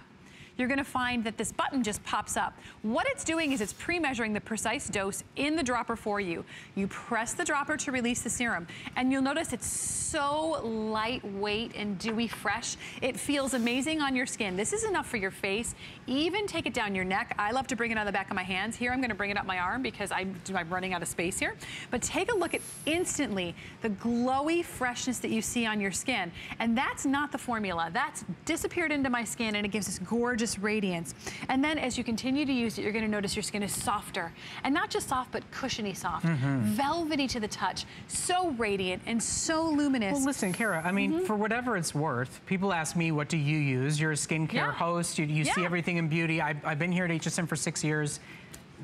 Speaker 2: you're gonna find that this button just pops up. What it's doing is it's pre-measuring the precise dose in the dropper for you. You press the dropper to release the serum, and you'll notice it's so lightweight and dewy fresh. It feels amazing on your skin. This is enough for your face. Even take it down your neck. I love to bring it on the back of my hands. Here, I'm gonna bring it up my arm because I'm, I'm running out of space here. But take a look at instantly the glowy freshness that you see on your skin. And that's not the formula. That's disappeared into my skin and it gives this gorgeous gorgeous radiance. And then as you continue to use it, you're gonna notice your skin is softer. And not just soft, but cushiony soft. Mm -hmm. Velvety to the touch. So radiant and so luminous.
Speaker 1: Well, listen, Kara, I mean, mm -hmm. for whatever it's worth, people ask me, what do you use? You're a skincare yeah. host. You, you yeah. see everything in beauty. I've, I've been here at HSN for six years.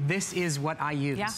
Speaker 1: This is what I use. Yeah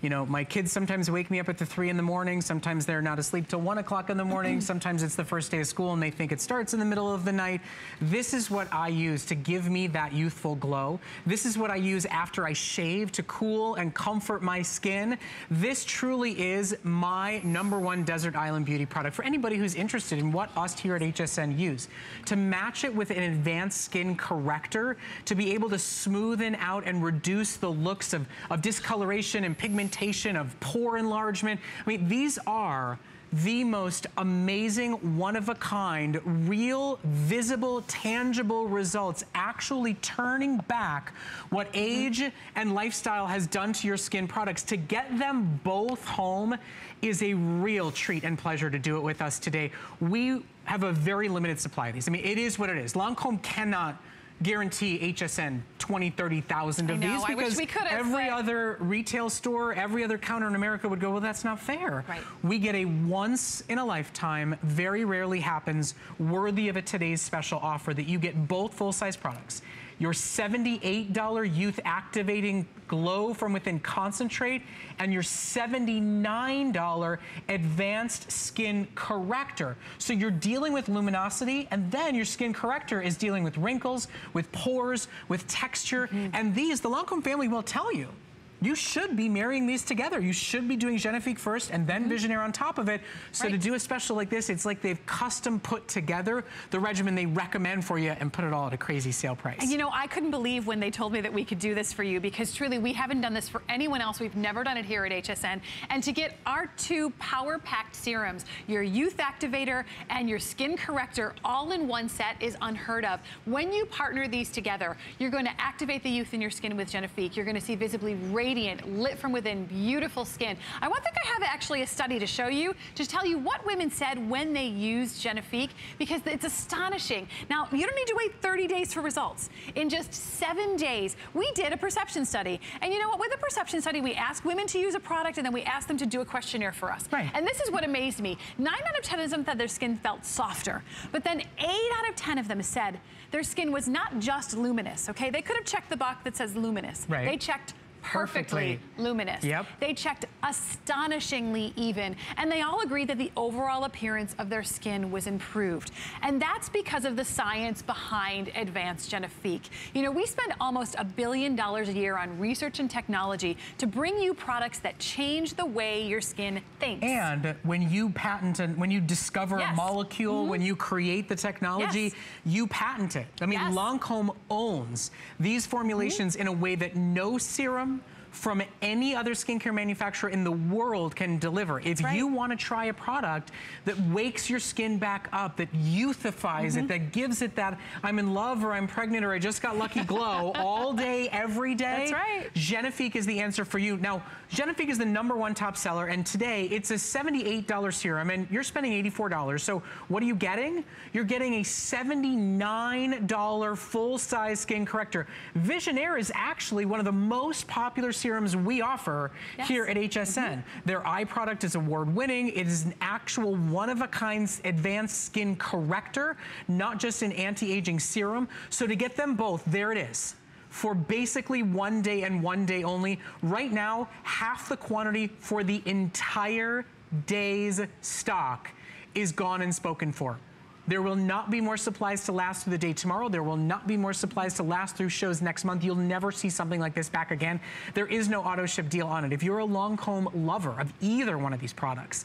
Speaker 1: you know, my kids sometimes wake me up at the three in the morning. Sometimes they're not asleep till one o'clock in the morning. Mm-hmm. sometimes it's the first day of school and they think it starts in the middle of the night. This is what I use to give me that youthful glow. This is what I use after I shave to cool and comfort my skin. This truly is my number one desert island beauty product for anybody who's interested in what us here at HSN use. To match it with an advanced skin corrector, to be able to smoothen out and reduce the looks of, of discoloration and pigmentation, of pore enlargement. I mean, these are the most amazing, one-of-a-kind, real, visible, tangible results, actually turning back what mm-hmm. age and lifestyle has done to your skin products. To get them both home is a real treat and pleasure to do it with us today. We have a very limited supply of these. I mean, it is what it is. Lancome cannot guarantee HSN 20, 30,000 of these because every other retail store, every other counter in America would go, well, that's not fair.
Speaker 2: Right.
Speaker 1: We get a once in a lifetime, very rarely happens, worthy of a today's special offer that you get both full-size products. Your $78 youth activating glow from within concentrate and your $79 advanced skin corrector. So you're dealing with luminosity and then your skin corrector is dealing with wrinkles, with pores, with texture. Mm-hmm. And these, the Lancome family will tell you, you should be marrying these together. You should be doing Genifique first and then mm-hmm. Visionnaire on top of it. So to do a special like this, it's like they've custom put together the regimen they recommend for you and put it all at a crazy sale price.
Speaker 2: And you know, I couldn't believe when they told me that we could do this for you because truly we haven't done this for anyone else. We've never done it here at HSN. And to get our two power-packed serums, your youth activator and your skin corrector all in one set is unheard of. When you partner these together, you're going to activate the youth in your skin with Genifique. You're going to see visibly radiant, lit from within, beautiful skin. I want to think I have actually a study to show you to tell you what women said when they used Genifique because it's astonishing. Now, you don't need to wait 30 days for results. In just seven days, we did a perception study. And you know what? With a perception study, we asked women to use a product and then we asked them to do a questionnaire for us.
Speaker 1: Right.
Speaker 2: And this is what amazed me. Nine out of 10 of them said their skin felt softer. But then eight out of 10 of them said their skin was not just luminous, okay? They could have checked the box that says luminous.
Speaker 1: Right.
Speaker 2: They checked perfectly,
Speaker 1: Perfectly.
Speaker 2: luminous.
Speaker 1: Yep.
Speaker 2: They checked astonishingly even. And they all agreed that the overall appearance of their skin was improved. And that's because of the science behind Advanced Genifique. You know, we spend almost a billion dollars a year on research and technology to bring you products that change the way your skin thinks.
Speaker 1: And when you patent and when you discover
Speaker 2: Yes.
Speaker 1: a molecule, when mm-hmm. you create the technology,
Speaker 2: Yes.
Speaker 1: you patent it. I mean,
Speaker 2: Yes.
Speaker 1: Lancome owns these formulations mm-hmm. in a way that no serum from any other skincare manufacturer in the world can deliver. If
Speaker 2: right.
Speaker 1: you want to try a product that wakes your skin back up, that youthifies
Speaker 2: Mm-hmm.
Speaker 1: it, that gives it that I'm in love or I'm pregnant or I just got lucky glow <laughs> all day, every day.
Speaker 2: That's right.
Speaker 1: Genifique is the answer for you. Now, Genifique is the number one top seller, and today it's a $78 serum, and you're spending $84. So what are you getting? You're getting a $79 full-size skin corrector. Visionnaire is actually one of the most popular serums we offer
Speaker 2: Yes.
Speaker 1: here at HSN. Mm-hmm. Their eye product is award-winning. It is an actual one-of-a-kind advanced skin corrector, not just an anti-aging serum. So to get them both, there it is for basically one day and one day only. Right now, half the quantity for the entire day's stock is gone and spoken for. There will not be more supplies to last through the day tomorrow. There will not be more supplies to last through shows next month. You'll never see something like this back again. There is no auto ship deal on it. If you're a Lancome lover of either one of these products,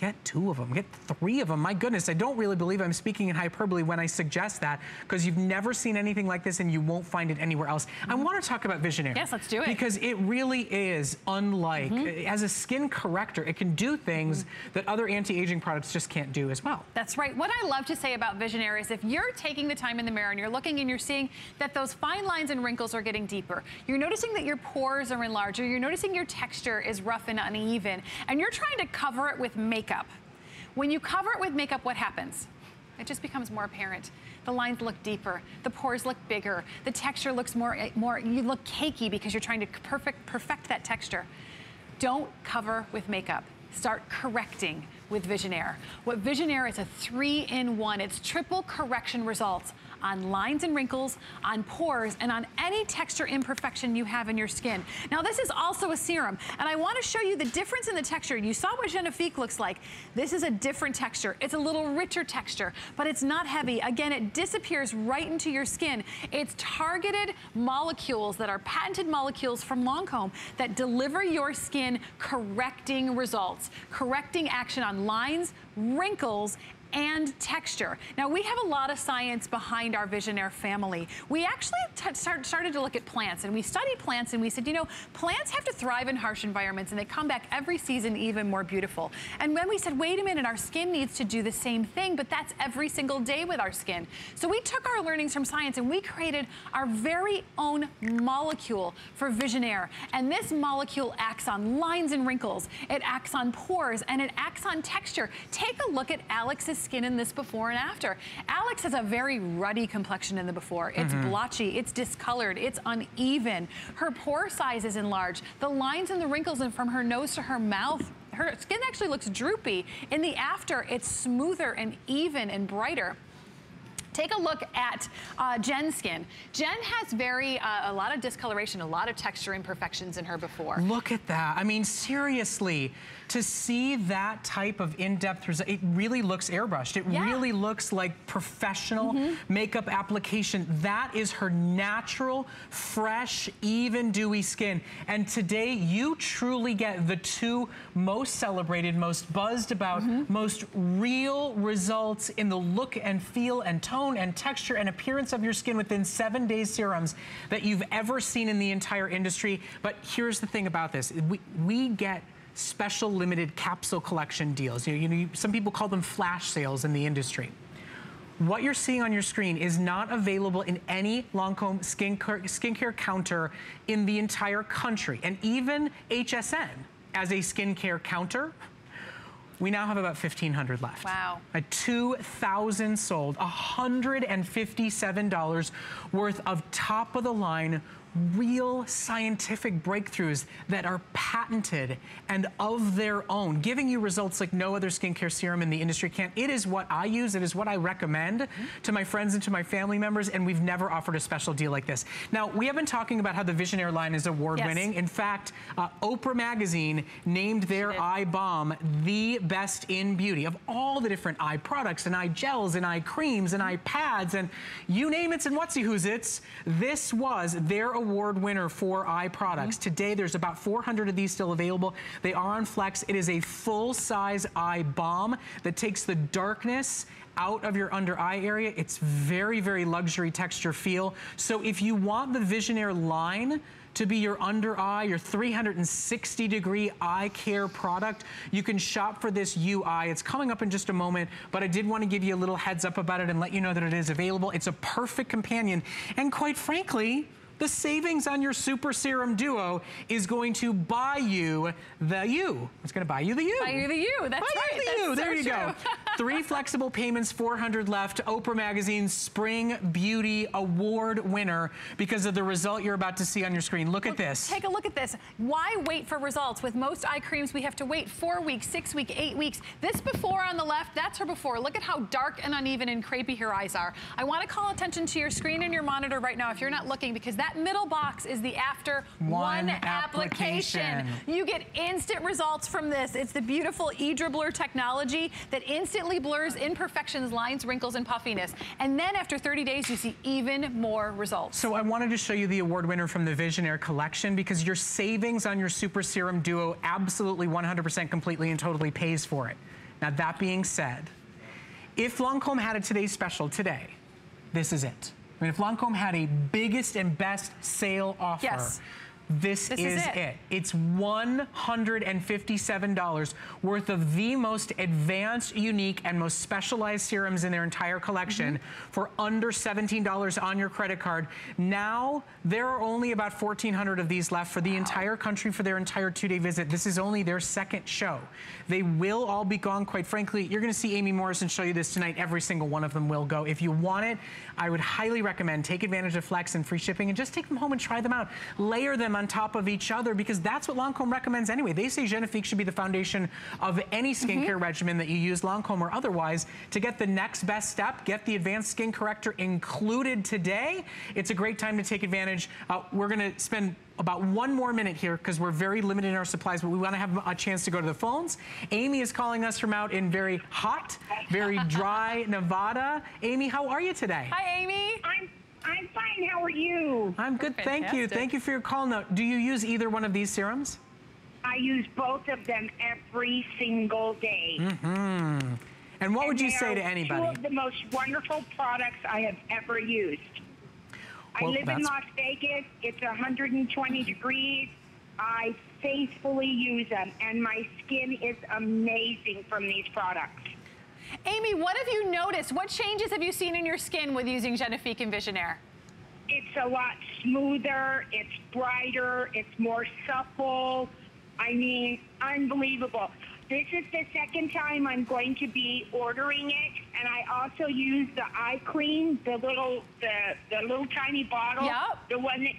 Speaker 1: get two of them, get three of them. My goodness, I don't really believe I'm speaking in hyperbole when I suggest that because you've never seen anything like this and you won't find it anywhere else. I mm-hmm. want to talk about Visionnaire.
Speaker 2: Yes, let's do it.
Speaker 1: Because it really is unlike,
Speaker 2: Mm-hmm.
Speaker 1: Eh, as a skin corrector, it can do things mm-hmm. that other anti-aging products just can't do as well.
Speaker 2: That's right. What I love to say about Visionnaire is if you're taking the time in the mirror and you're looking and you're seeing that those fine lines and wrinkles are getting deeper, you're noticing that your pores are enlarged, or you're noticing your texture is rough and uneven, and you're trying to cover it with makeup. When you cover it with makeup, what happens? It just becomes more apparent. The lines look deeper, the pores look bigger, the texture looks more, eh, more you look cakey because you're trying to perfect, perfect that texture. Don't cover with makeup. Start correcting with Visionnaire. What Visionnaire is a three-in-one. It's triple correction results. On lines and wrinkles, on pores, and on any texture imperfection you have in your skin. Now this is also a serum, and I wanna show you the difference in the texture. You saw what Genifique looks like. This is a different texture. It's a little richer texture, but it's not heavy. Again, it disappears right into your skin. It's targeted molecules that are patented molecules from Lancome that deliver your skin correcting results, correcting action on lines, wrinkles, and texture. Now we have a lot of science behind our Visionnaire family. We actually start, started to look at plants and we studied plants and we said, you know, plants have to thrive in harsh environments and they come back every season even more beautiful. And when we said, wait a minute, our skin needs to do the same thing, but that's every single day with our skin. So we took our learnings from science and we created our very own molecule for Visionnaire. And this molecule acts on lines and wrinkles. It acts on pores and it acts on texture. Take a look at Alex's skin in this before and after. Alex has a very ruddy complexion in the before. It's mm -hmm. blotchy, it's discolored, it's uneven. Her pore size is enlarged. The lines and the wrinkles and from her nose to her mouth her skin actually looks droopy. In the after, it's smoother and even and brighter. Take a look at uh, Jen's skin. Jen has very, uh, a lot of discoloration, a lot of texture imperfections in her before.
Speaker 1: Look at that. I mean, seriously, to see that type of in-depth result, it really looks airbrushed. It yeah. really looks like professional mm -hmm. makeup application. That is her natural, fresh, even dewy skin. And today you truly get the two most celebrated, most buzzed about, mm -hmm. most real results in the look and feel and tone and texture and appearance of your skin within seven days serums that you've ever seen in the entire industry. But here's the thing about this. We, we get special limited capsule collection deals. You know, you know, some people call them flash sales in the industry. What you're seeing on your screen is not available in any Lancome skincare, skincare counter in the entire country. And even HSN as a skincare counter we now have about 1,500 left.
Speaker 2: Wow.
Speaker 1: A 2,000 sold, $157 worth of top of the line real scientific breakthroughs that are patented and of their own, giving you results like no other skincare serum in the industry can. It is what I use. It is what I recommend mm -hmm. to my friends and to my family members, and we've never offered a special deal like this. Now, we have been talking about how the Visionnaire line is award-winning. Yes. In fact, uh, Oprah Magazine named their eye balm the best in beauty of all the different eye products and eye gels and eye creams and eye pads and you name it and whatsy who's it's. This was their award winner for eye products. Mm -hmm. Today, there's about 400 of these still available. They are on Flex. It is a full-size eye balm that takes the darkness out of your under eye area. It's very, very luxury texture feel. So if you want the Visionnaire line, to be your under eye, your 360 degree eye care product. You can shop for this Yeux. It's coming up in just a moment, but I did want to give you a little heads up about it and let you know that it is available. It's a perfect companion. And quite frankly, the savings on your Super Serum Duo is going to buy you the Yeux. It's going to buy you the Yeux.
Speaker 2: Buy you the Yeux. That's
Speaker 1: buy
Speaker 2: right.
Speaker 1: You the
Speaker 2: That's
Speaker 1: U. There
Speaker 2: so
Speaker 1: you
Speaker 2: true.
Speaker 1: go. <laughs> Three flexible payments, 400 left. Oprah Magazine Spring Beauty Award winner because of the result you're about to see on your screen. Look, look at this.
Speaker 2: Take a look at this. Why wait for results? With most eye creams, we have to wait four weeks, six weeks, eight weeks. This before on the left, that's her before. Look at how dark and uneven and crepey her eyes are. I want to call attention to your screen and your monitor right now if you're not looking because that middle box is the after one, one application. application. You get instant results from this. It's the beautiful e-dribbler technology that instantly blurs imperfections, lines, wrinkles, and puffiness. And then after 30 days, you see even more results.
Speaker 1: So I wanted to show you the award winner from the Visionnaire collection because your savings on your Super Serum Duo absolutely 100% completely and totally pays for it. Now that being said, if Lancome had a today's special today, this is it. I mean, if Lancome had a biggest and best sale offer,
Speaker 2: yes.
Speaker 1: This,
Speaker 2: this
Speaker 1: is,
Speaker 2: is it.
Speaker 1: it. It's $157 worth of the most advanced, unique, and most specialized serums in their entire collection mm -hmm. for under $17 on your credit card. Now, there are only about 1,400 of these left for the wow. entire country for their entire two-day visit. This is only their second show. They will all be gone, quite frankly. You're gonna see Amy Morrison show you this tonight. Every single one of them will go. If you want it, I would highly recommend take advantage of Flex and free shipping and just take them home and try them out. Layer them on top of each other because that's what Lancome recommends anyway. They say Genifique should be the foundation of any skincare mm -hmm. regimen that you use, Lancome or otherwise, to get the next best step, get the advanced skin corrector included today. It's a great time to take advantage. Uh, we're gonna spend about one more minute here because we're very limited in our supplies, but we want to have a chance to go to the phones. Amy is calling us from out in very hot, very <laughs> dry Nevada. Amy, how are you today?
Speaker 2: Hi, Amy.
Speaker 4: I'm I'm fine. How are you?
Speaker 1: I'm good, thank you. Thank you for your call. Now, do you use either one of these serums?
Speaker 4: I use both of them every single day.
Speaker 1: Mm-hmm. And what
Speaker 4: and
Speaker 1: would you say to anybody?
Speaker 4: Two of the most wonderful products I have ever used. Well, I live in Las Vegas. It's 120 degrees. I faithfully use them, and my skin is amazing from these products.
Speaker 2: Amy, what have you noticed? What changes have you seen in your skin with using Genifique and Visionnaire?
Speaker 4: It's a lot smoother, it's brighter, it's more supple. I mean, unbelievable. This is the second time I'm going to be ordering it, and I also use the eye cream, the little, the, the little tiny bottle.
Speaker 2: Yep.
Speaker 4: The one that,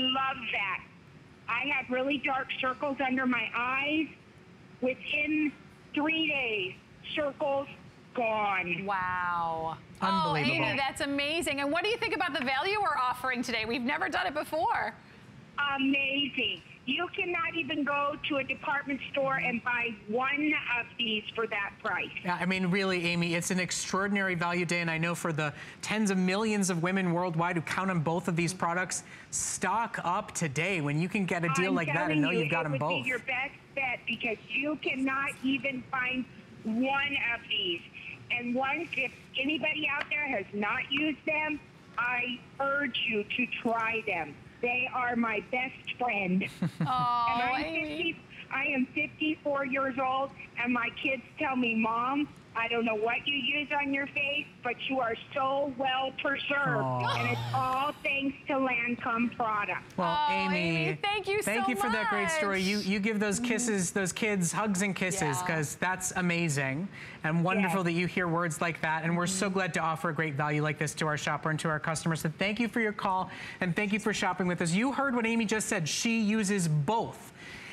Speaker 4: love that. I have really dark circles under my eyes. Within three days, circles gone.
Speaker 2: Wow.
Speaker 1: Oh, Unbelievable.
Speaker 2: Oh, Amy, that's amazing. And what do you think about the value we're offering today? We've never done it before.
Speaker 4: Amazing. You cannot even go to a department store and buy one of these for that price.
Speaker 1: Yeah, I mean, really, Amy, it's an extraordinary value day, and I know for the tens of millions of women worldwide who count on both of these products, stock up today when you can get a deal
Speaker 4: I'm
Speaker 1: like that and know
Speaker 4: you,
Speaker 1: you've got them both.
Speaker 4: It would be your best bet because you cannot even find one of these. And once, if anybody out there has not used them, I urge you to try them. They are my best friend.
Speaker 2: Oh, <laughs>
Speaker 4: and I'm 50, I am 54 years old, and my kids tell me, Mom, I don't know what you use on your face, but you are so well preserved. Aww. And it's all thanks to Lancome products.
Speaker 1: Well,
Speaker 2: oh,
Speaker 1: Amy,
Speaker 2: Amy, thank you
Speaker 1: Thank
Speaker 2: so
Speaker 1: you for
Speaker 2: much.
Speaker 1: that great story. You you give those kisses, those kids hugs and kisses, because yeah. that's amazing and wonderful yes. that you hear words like that. And we're mm -hmm. so mm-hmm. glad to offer a great value like this to our shopper and to our customers. So thank you for your call and thank you for shopping with us. You heard what Amy just said. She uses both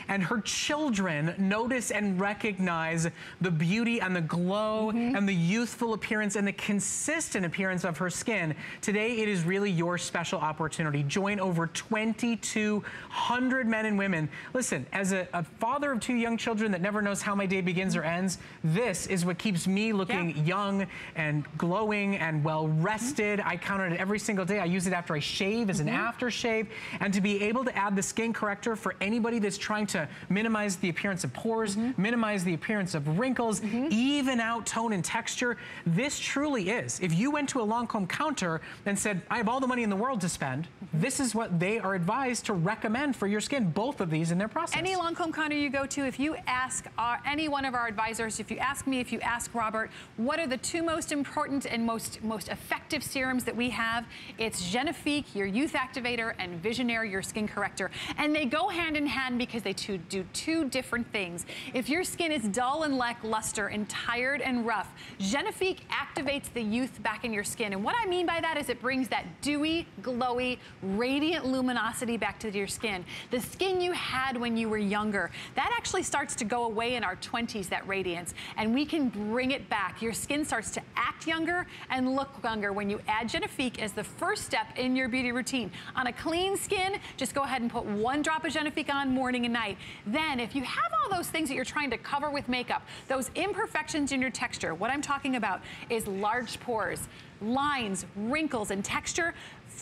Speaker 1: and her children notice and recognize the beauty and the glow mm -hmm. and the youthful appearance and the consistent appearance of her skin. Today, it is really your special opportunity. Join over 2,200 men and women. Listen, as a, a, father of two young children that never knows how my day begins or ends, this is what keeps me looking yeah. young and glowing and well rested. Mm -hmm. I count on it every single day. I use it after I shave as mm -hmm. an mm-hmm. aftershave. And to be able to add the skin corrector for anybody that's trying to to minimize the appearance of pores, mm -hmm. minimize the appearance of wrinkles, mm -hmm. even out tone and texture. This truly is. If you went to a Lancome counter and said, I have all the money in the world to spend, this is what they are advised to recommend for your skin, both of these in their process.
Speaker 2: Any Lancome counter you go to, if you ask our, any one of our advisors, if you ask me, if you ask Robert, what are the two most important and most, most effective serums that we have? It's Genifique, your youth activator, and Visionnaire, your skin corrector. And they go hand in hand because they to do two different things. If your skin is dull and lackluster and tired and rough, Genifique activates the youth back in your skin. And what I mean by that is it brings that dewy, glowy, radiant luminosity back to your skin. The skin you had when you were younger, that actually starts to go away in our 20s, that radiance, and we can bring it back. Your skin starts to act younger and look younger when you add Genifique as the first step in your beauty routine. On a clean skin, just go ahead and put one drop of Genifique on morning and night. Then if you have all those things that you're trying to cover with makeup, those imperfections in your texture, what I'm talking about is large pores, lines, wrinkles, and texture,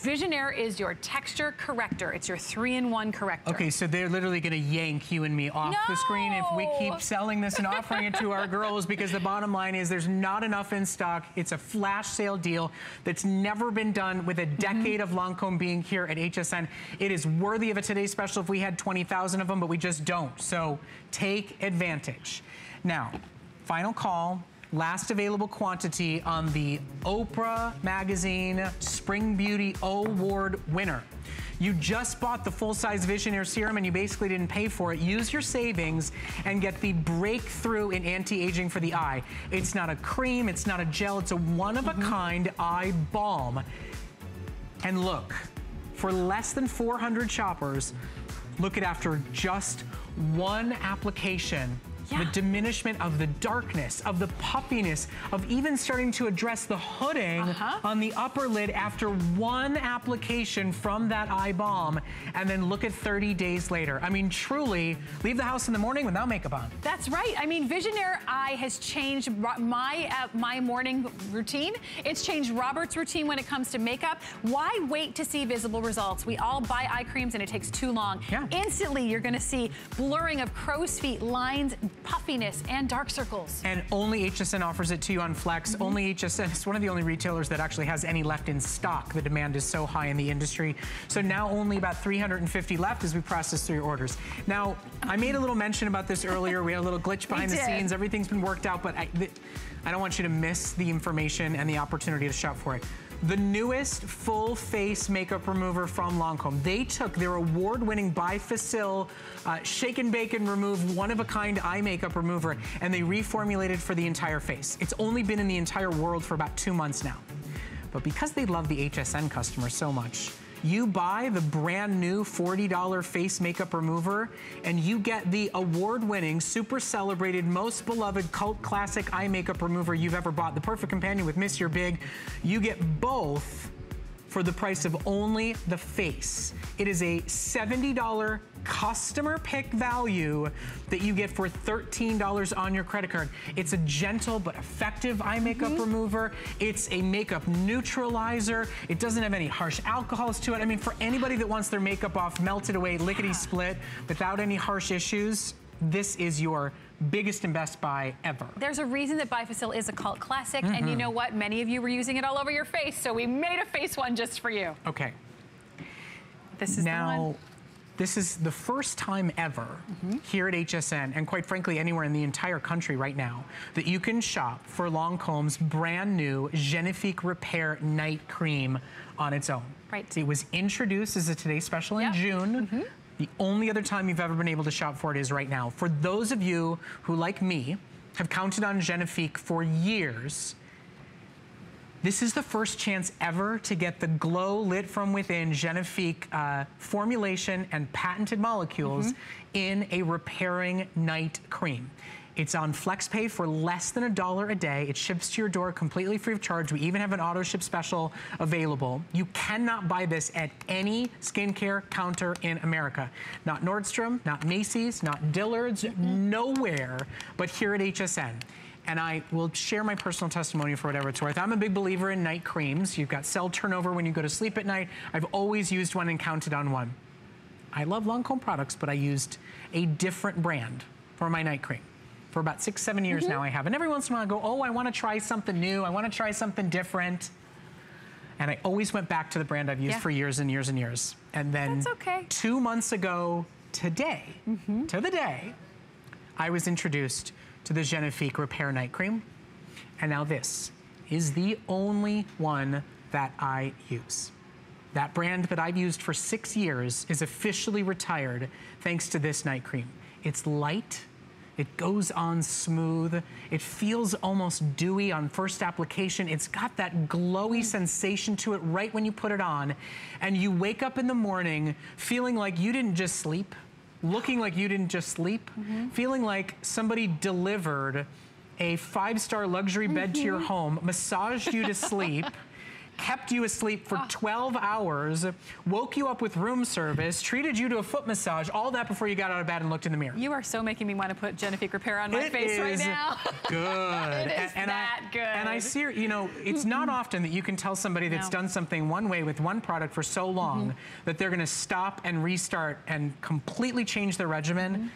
Speaker 2: Visionnaire is your texture corrector. It's your three-in-one corrector.
Speaker 1: Okay, so they're literally gonna yank you and me off
Speaker 2: no!
Speaker 1: the screen if we keep selling this and offering it to our <laughs> girls because the bottom line is there's not enough in stock. It's a flash sale deal that's never been done with a mm-hmm. decade mm -hmm. of Lancome being here at HSN. It is worthy of a Today Special if we had 20,000 of them, but we just don't. So take advantage. Now, final call last available quantity on the Oprah Magazine Spring Beauty Award winner. You just bought the full-size Visionnaire Serum and you basically didn't pay for it. Use your savings and get the breakthrough in anti-aging for the eye. It's not a cream, it's not a gel, it's a one-of-a-kind mm -hmm. eye balm. And look, for less than 400 shoppers, Look at after just one application,
Speaker 2: Yeah.
Speaker 1: the diminishment of the darkness, of the puffiness, of even starting to address the hooding
Speaker 2: Uh-huh.
Speaker 1: on the upper lid after one application from that eye balm, and then look at 30 days later. I mean, truly, leave the house in the morning without makeup on.
Speaker 2: That's right. I mean, Visionnaire Eye has changed my uh, my morning routine. It's changed Robert's routine when it comes to makeup. Why wait to see visible results? We all buy eye creams and it takes too long.
Speaker 1: Yeah.
Speaker 2: Instantly, you're going to see blurring of crow's feet, lines, puffiness, and dark circles.
Speaker 1: And only HSN offers it to you on Flex.
Speaker 2: Mm-hmm.
Speaker 1: Only HSN is one of the only retailers that actually has any left in stock. The demand is so high in the industry. So now only about 350 left as we process through your orders. Now, I made a little mention about this earlier. We had a little glitch <laughs> behind the
Speaker 2: did.
Speaker 1: scenes. Everything's been worked out, but I, I don't want you to miss the information and the opportunity to shop for it. The newest full face makeup remover from Lancome. They took their award-winning Bifacil uh, Shake and Bake and Remove one-of-a-kind eye makeup remover, and they reformulated for the entire face. It's only been in the entire world for about two months now. But because they love the HSN customer so much, you buy the brand new $40 face makeup remover and you get the award-winning, super celebrated, most beloved cult classic eye makeup remover you've ever bought, the perfect companion with Monsieur Big. You get both for the price of only the face. It is a $70 customer pick value that you get for $13 on your credit card. It's a gentle but effective eye makeup mm-hmm. remover. It's a makeup neutralizer. It doesn't have any harsh alcohols to it. I mean, for anybody that wants their makeup off, melted away, lickety split, without any harsh issues, this is your biggest and best buy ever.
Speaker 2: There's a reason that Bifacil is a cult classic, and
Speaker 1: Mm-hmm.
Speaker 2: you know what? Many of you were using it all over your face, so we made a face one just for you.
Speaker 1: Okay.
Speaker 2: This is the
Speaker 1: now,
Speaker 2: one.
Speaker 1: this is the first time ever here at HSN, and quite frankly, anywhere in the entire country right now, that you can shop for Lancome's brand new Genifique Repair Night Cream on its own.
Speaker 2: Right.
Speaker 1: It was introduced as a Today Special in
Speaker 2: Yep.
Speaker 1: June. The only other time you've ever been able to shop for it is right now. For those of you who, like me, have counted on Genifique for years, this is the first chance ever to get the glow lit from within Genifique uh, formulation and patented molecules in a repairing night cream. It's on FlexPay for less than a dollar a day. It ships to your door completely free of charge. We even have an auto ship special available. You cannot buy this at any skincare counter in America. Not Nordstrom, not Macy's, not Dillard's, nowhere but here at HSN and I will share my personal testimony for whatever it's worth. I'm a big believer in night creams. You've got cell turnover when you go to sleep at night. I've always used one and counted on one. I love Lancome products, but I used a different brand for my night cream. For about six, seven years
Speaker 2: Mm-hmm.
Speaker 1: now I have. And every once in a while I go, oh, I want to try something new. I want to try something different. And I always went back to the brand I've used
Speaker 2: Yeah.
Speaker 1: for years and years and years. And then
Speaker 2: okay.
Speaker 1: two months ago today,
Speaker 2: Mm-hmm.
Speaker 1: to the day, I was introduced to the Genifique Repair Night Cream. And now this is the only one that I use. That brand that I've used for six years is officially retired thanks to this night cream. It's light, it goes on smooth, it feels almost dewy on first application. It's got that glowy sensation to it right when you put it on. And you wake up in the morning feeling like you didn't just sleep, looking like you didn't just sleep, mm-hmm. feeling like somebody delivered a five-star luxury bed to your mm-hmm. home, massaged you to sleep, <laughs> kept you asleep for 12 hours, woke you up with room service, treated you to a foot massage, all that before you got out of bed and looked in the mirror.
Speaker 2: You are so making me want to put Genifique Repair on my
Speaker 1: It
Speaker 2: face right now. <laughs>
Speaker 1: Good.
Speaker 2: It is
Speaker 1: and,
Speaker 2: that
Speaker 1: I,
Speaker 2: good.
Speaker 1: And I see, you know, it's not often that you can tell somebody that's
Speaker 2: No.
Speaker 1: done something one way with one product for so long
Speaker 2: Mm-hmm.
Speaker 1: that they're going to stop and restart and completely change their regimen.
Speaker 2: Mm-hmm.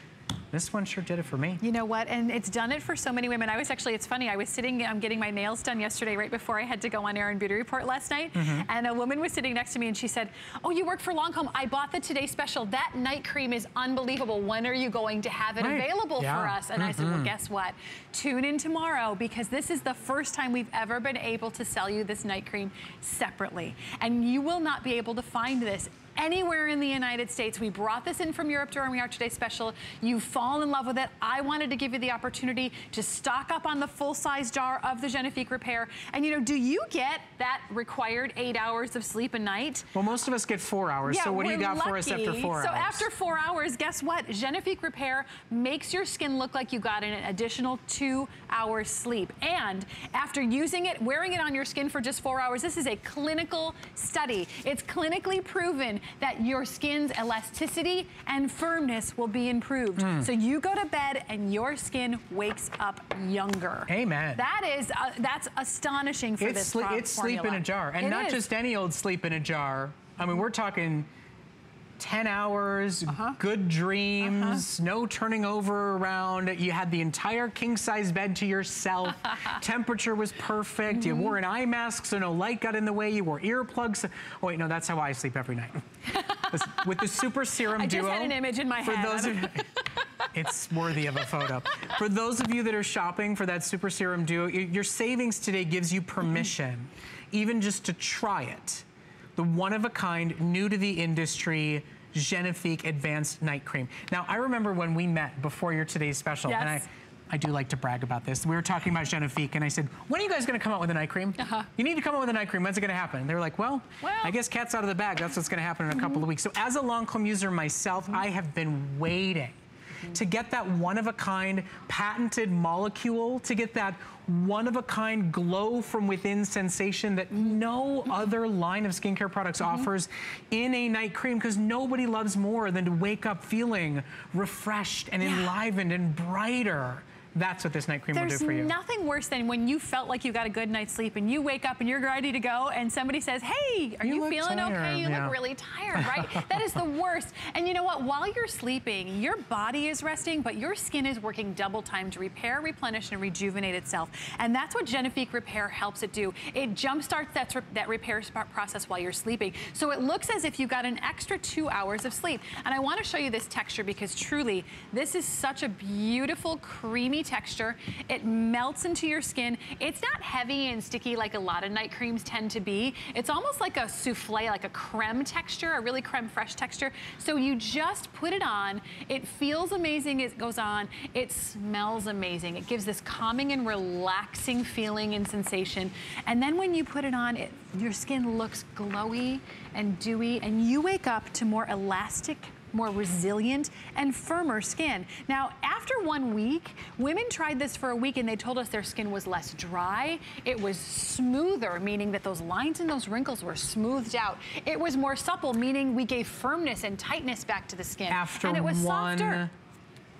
Speaker 1: This one sure did it for me.
Speaker 2: You know what? And it's done it for so many women. I was actually, it's funny, I was sitting, I'm getting my nails done yesterday right before I had to go on Air and Beauty Report last night.
Speaker 1: Mm-hmm.
Speaker 2: And a woman was sitting next to me and she said, Oh, you work for Lancome. I bought the Today Special. That night cream is unbelievable. When are you going to have it
Speaker 1: Right.
Speaker 2: available
Speaker 1: Yeah.
Speaker 2: for us? And I said, Well, guess what? Tune in tomorrow because this is the first time we've ever been able to sell you this night cream separately. And you will not be able to find this anywhere in the United States. We brought this in from Europe during our Today special. You fall in love with it. I wanted to give you the opportunity to stock up on the full-size jar of the Genifique Repair. And you know, do you get that required eight hours of sleep a night?
Speaker 1: Well, most of us get four hours.
Speaker 2: Yeah,
Speaker 1: so what do you got
Speaker 2: lucky.
Speaker 1: for us after four
Speaker 2: so
Speaker 1: hours?
Speaker 2: So after four hours, guess what? Genifique Repair makes your skin look like you got an additional two hours sleep. And after using it, wearing it on your skin for just four hours, this is a clinical study. It's clinically proven that your skin's elasticity and firmness will be improved.
Speaker 1: Mm.
Speaker 2: So you go to bed and your skin wakes up younger.
Speaker 1: Amen.
Speaker 2: That is, uh, that's astonishing for
Speaker 1: it's
Speaker 2: this
Speaker 1: It's sleep in a jar. And
Speaker 2: It
Speaker 1: not
Speaker 2: is.
Speaker 1: just any old sleep in a jar. I mean, we're talking 10 hours, uh-huh. good dreams, uh-huh. no turning over around. You had the entire king size bed to yourself. <laughs> Temperature was perfect. You mm-hmm. wore an eye mask so no light got in the way. You wore earplugs. Oh, wait, no, that's how I sleep every night. With the Super Serum <laughs>
Speaker 2: I
Speaker 1: Duo.
Speaker 2: just had an image in my
Speaker 1: for
Speaker 2: head.
Speaker 1: Those of, <laughs> it's worthy of a photo. For those of you that are shopping for that Super Serum Duo, your savings today gives you permission, mm-hmm. even just to try it. The one-of-a-kind, new to the industry, Genifique Advanced Night Cream. Now, I remember when we met before your today's special, and I, I do like to brag about this. We were talking about Genifique, and I said, when are you guys gonna come out with a night cream?
Speaker 2: Uh-huh.
Speaker 1: You need to come out with a night cream. When's it gonna happen? And they were like, well,
Speaker 2: Well-
Speaker 1: I guess cat's out of the bag. That's what's gonna happen in a couple of weeks. So as a Lancome user myself, I have been waiting Mm-hmm. to get that one-of-a-kind patented molecule, to get that one-of-a-kind glow from within sensation that mm-hmm. no other line of skincare products mm-hmm. offers in a night cream because nobody loves more than to wake up feeling refreshed and enlivened and brighter. That's what this night cream will do for you.
Speaker 2: There's nothing worse than when you felt like you got a good night's sleep and you wake up and you're ready to go and somebody says, hey, are
Speaker 1: You
Speaker 2: you, feeling
Speaker 1: tired,
Speaker 2: okay? You
Speaker 1: yeah.
Speaker 2: look really tired, <laughs> right? that is the worst. And you know what? While you're sleeping, your body is resting, but your skin is working double time to repair, replenish, and rejuvenate itself. And that's what Genifique Repair helps it do. It jumpstarts that, that repair process while you're sleeping. So it looks as if you got an extra two hours of sleep. And I want to show you this texture because truly, this is such a beautiful, creamy texture. It melts into your skin. It's not heavy and sticky like a lot of night creams tend to be. It's almost like a souffle, like a creme texture, a really creme fresh texture. So you just put it on. It feels amazing. It goes on. It smells amazing. It gives this calming and relaxing feeling and sensation. And then when you put it on, it, your skin looks glowy and dewy, and you wake up to more elastic, more resilient and firmer skin. Now, after one week, women tried this for a week and they told us their skin was less dry. It was smoother, meaning that those lines and those wrinkles were smoothed out. It was more supple, meaning we gave firmness and tightness back to the skin.
Speaker 1: After
Speaker 2: and it was
Speaker 1: one
Speaker 2: softer.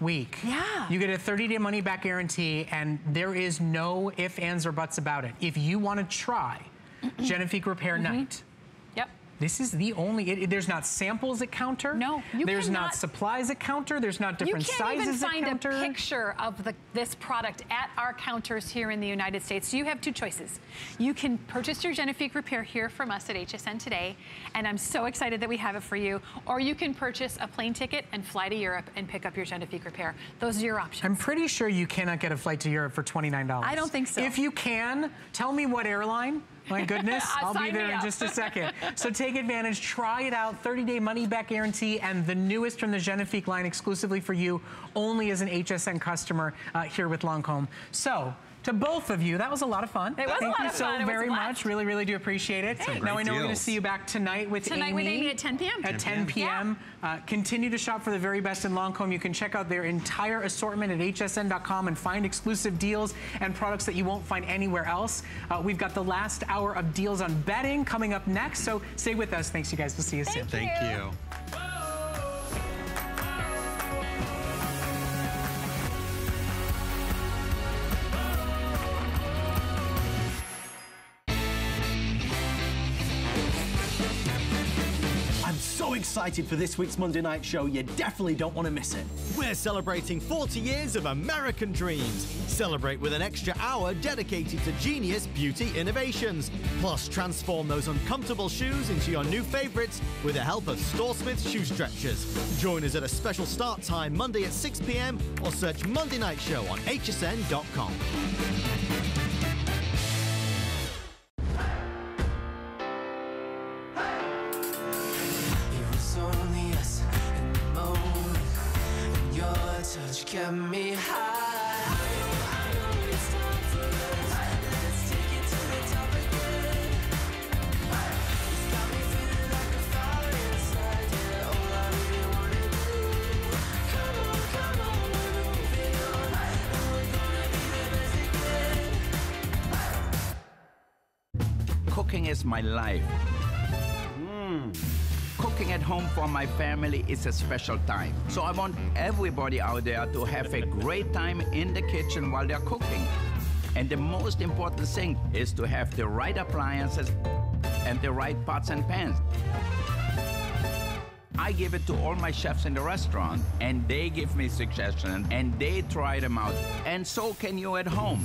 Speaker 1: week.
Speaker 2: Yeah.
Speaker 1: You get a 30-day money-back guarantee, and there is no ifs, ands, or buts about it. If you want to try <clears throat> Genifique Repair
Speaker 2: Mm-hmm.
Speaker 1: Night,
Speaker 2: Yep.
Speaker 1: This is the only, it, it- there's not samples at counter.
Speaker 2: No, you
Speaker 1: There's not supplies at counter. There's not different sizes at counter.
Speaker 2: You can't even find a picture of the, this product at our counters here in the United States. So you have two choices. You can purchase your Genifique Repair here from us at HSN today, and I'm so excited that we have it for you. Or you can purchase a plane ticket and fly to Europe and pick up your Genifique Repair. Those are your options.
Speaker 1: I'm pretty sure you cannot get a flight to Europe for $29.
Speaker 2: I don't think so.
Speaker 1: If you can, tell me what airline. My goodness, <laughs> I'll be there in just a <laughs> second. So take advantage, try it out, 30-day money-back guarantee, and the newest from the Genifique line exclusively for you, only as an HSN customer uh, here with Lancome. So, to both of you, that was a lot of fun.
Speaker 2: It was a
Speaker 1: Thank
Speaker 2: lot
Speaker 1: you
Speaker 2: of
Speaker 1: so
Speaker 2: fun. It was a
Speaker 1: very much. Really, really do appreciate it.
Speaker 3: Some
Speaker 1: Now
Speaker 3: great
Speaker 1: I know we're going to see you back tonight with
Speaker 2: Tonight
Speaker 1: Amy.
Speaker 2: with Amy at 10 p.m.
Speaker 1: At 10
Speaker 3: p.m.
Speaker 1: p.m. Uh, continue to shop for the very best in Lancome. You can check out their entire assortment at hsn.com and find exclusive deals and products that you won't find anywhere else. Uh, we've got the last hour of deals on bedding coming up next, so stay with us. Thanks, you guys. We'll see you soon.
Speaker 3: Thank
Speaker 2: you.
Speaker 3: you.
Speaker 5: I'm so excited for this week's Monday Night Show, you definitely don't want to miss it.
Speaker 6: We're celebrating 40 years of American dreams. Celebrate with an extra hour dedicated to genius beauty innovations. Plus, transform those uncomfortable shoes into your new favorites with the help of StoreSmith shoe stretchers. Join us at a special start time Monday at 6 p.m. or search Monday Night Show on hsn.com.
Speaker 7: my family is a special time. So I want everybody out there to have a great time in the kitchen while they're cooking. And the most important thing is to have the right appliances and the right pots and pans. I give it to all my chefs in the restaurant, and they give me suggestions, and they try them out. And so can you at home.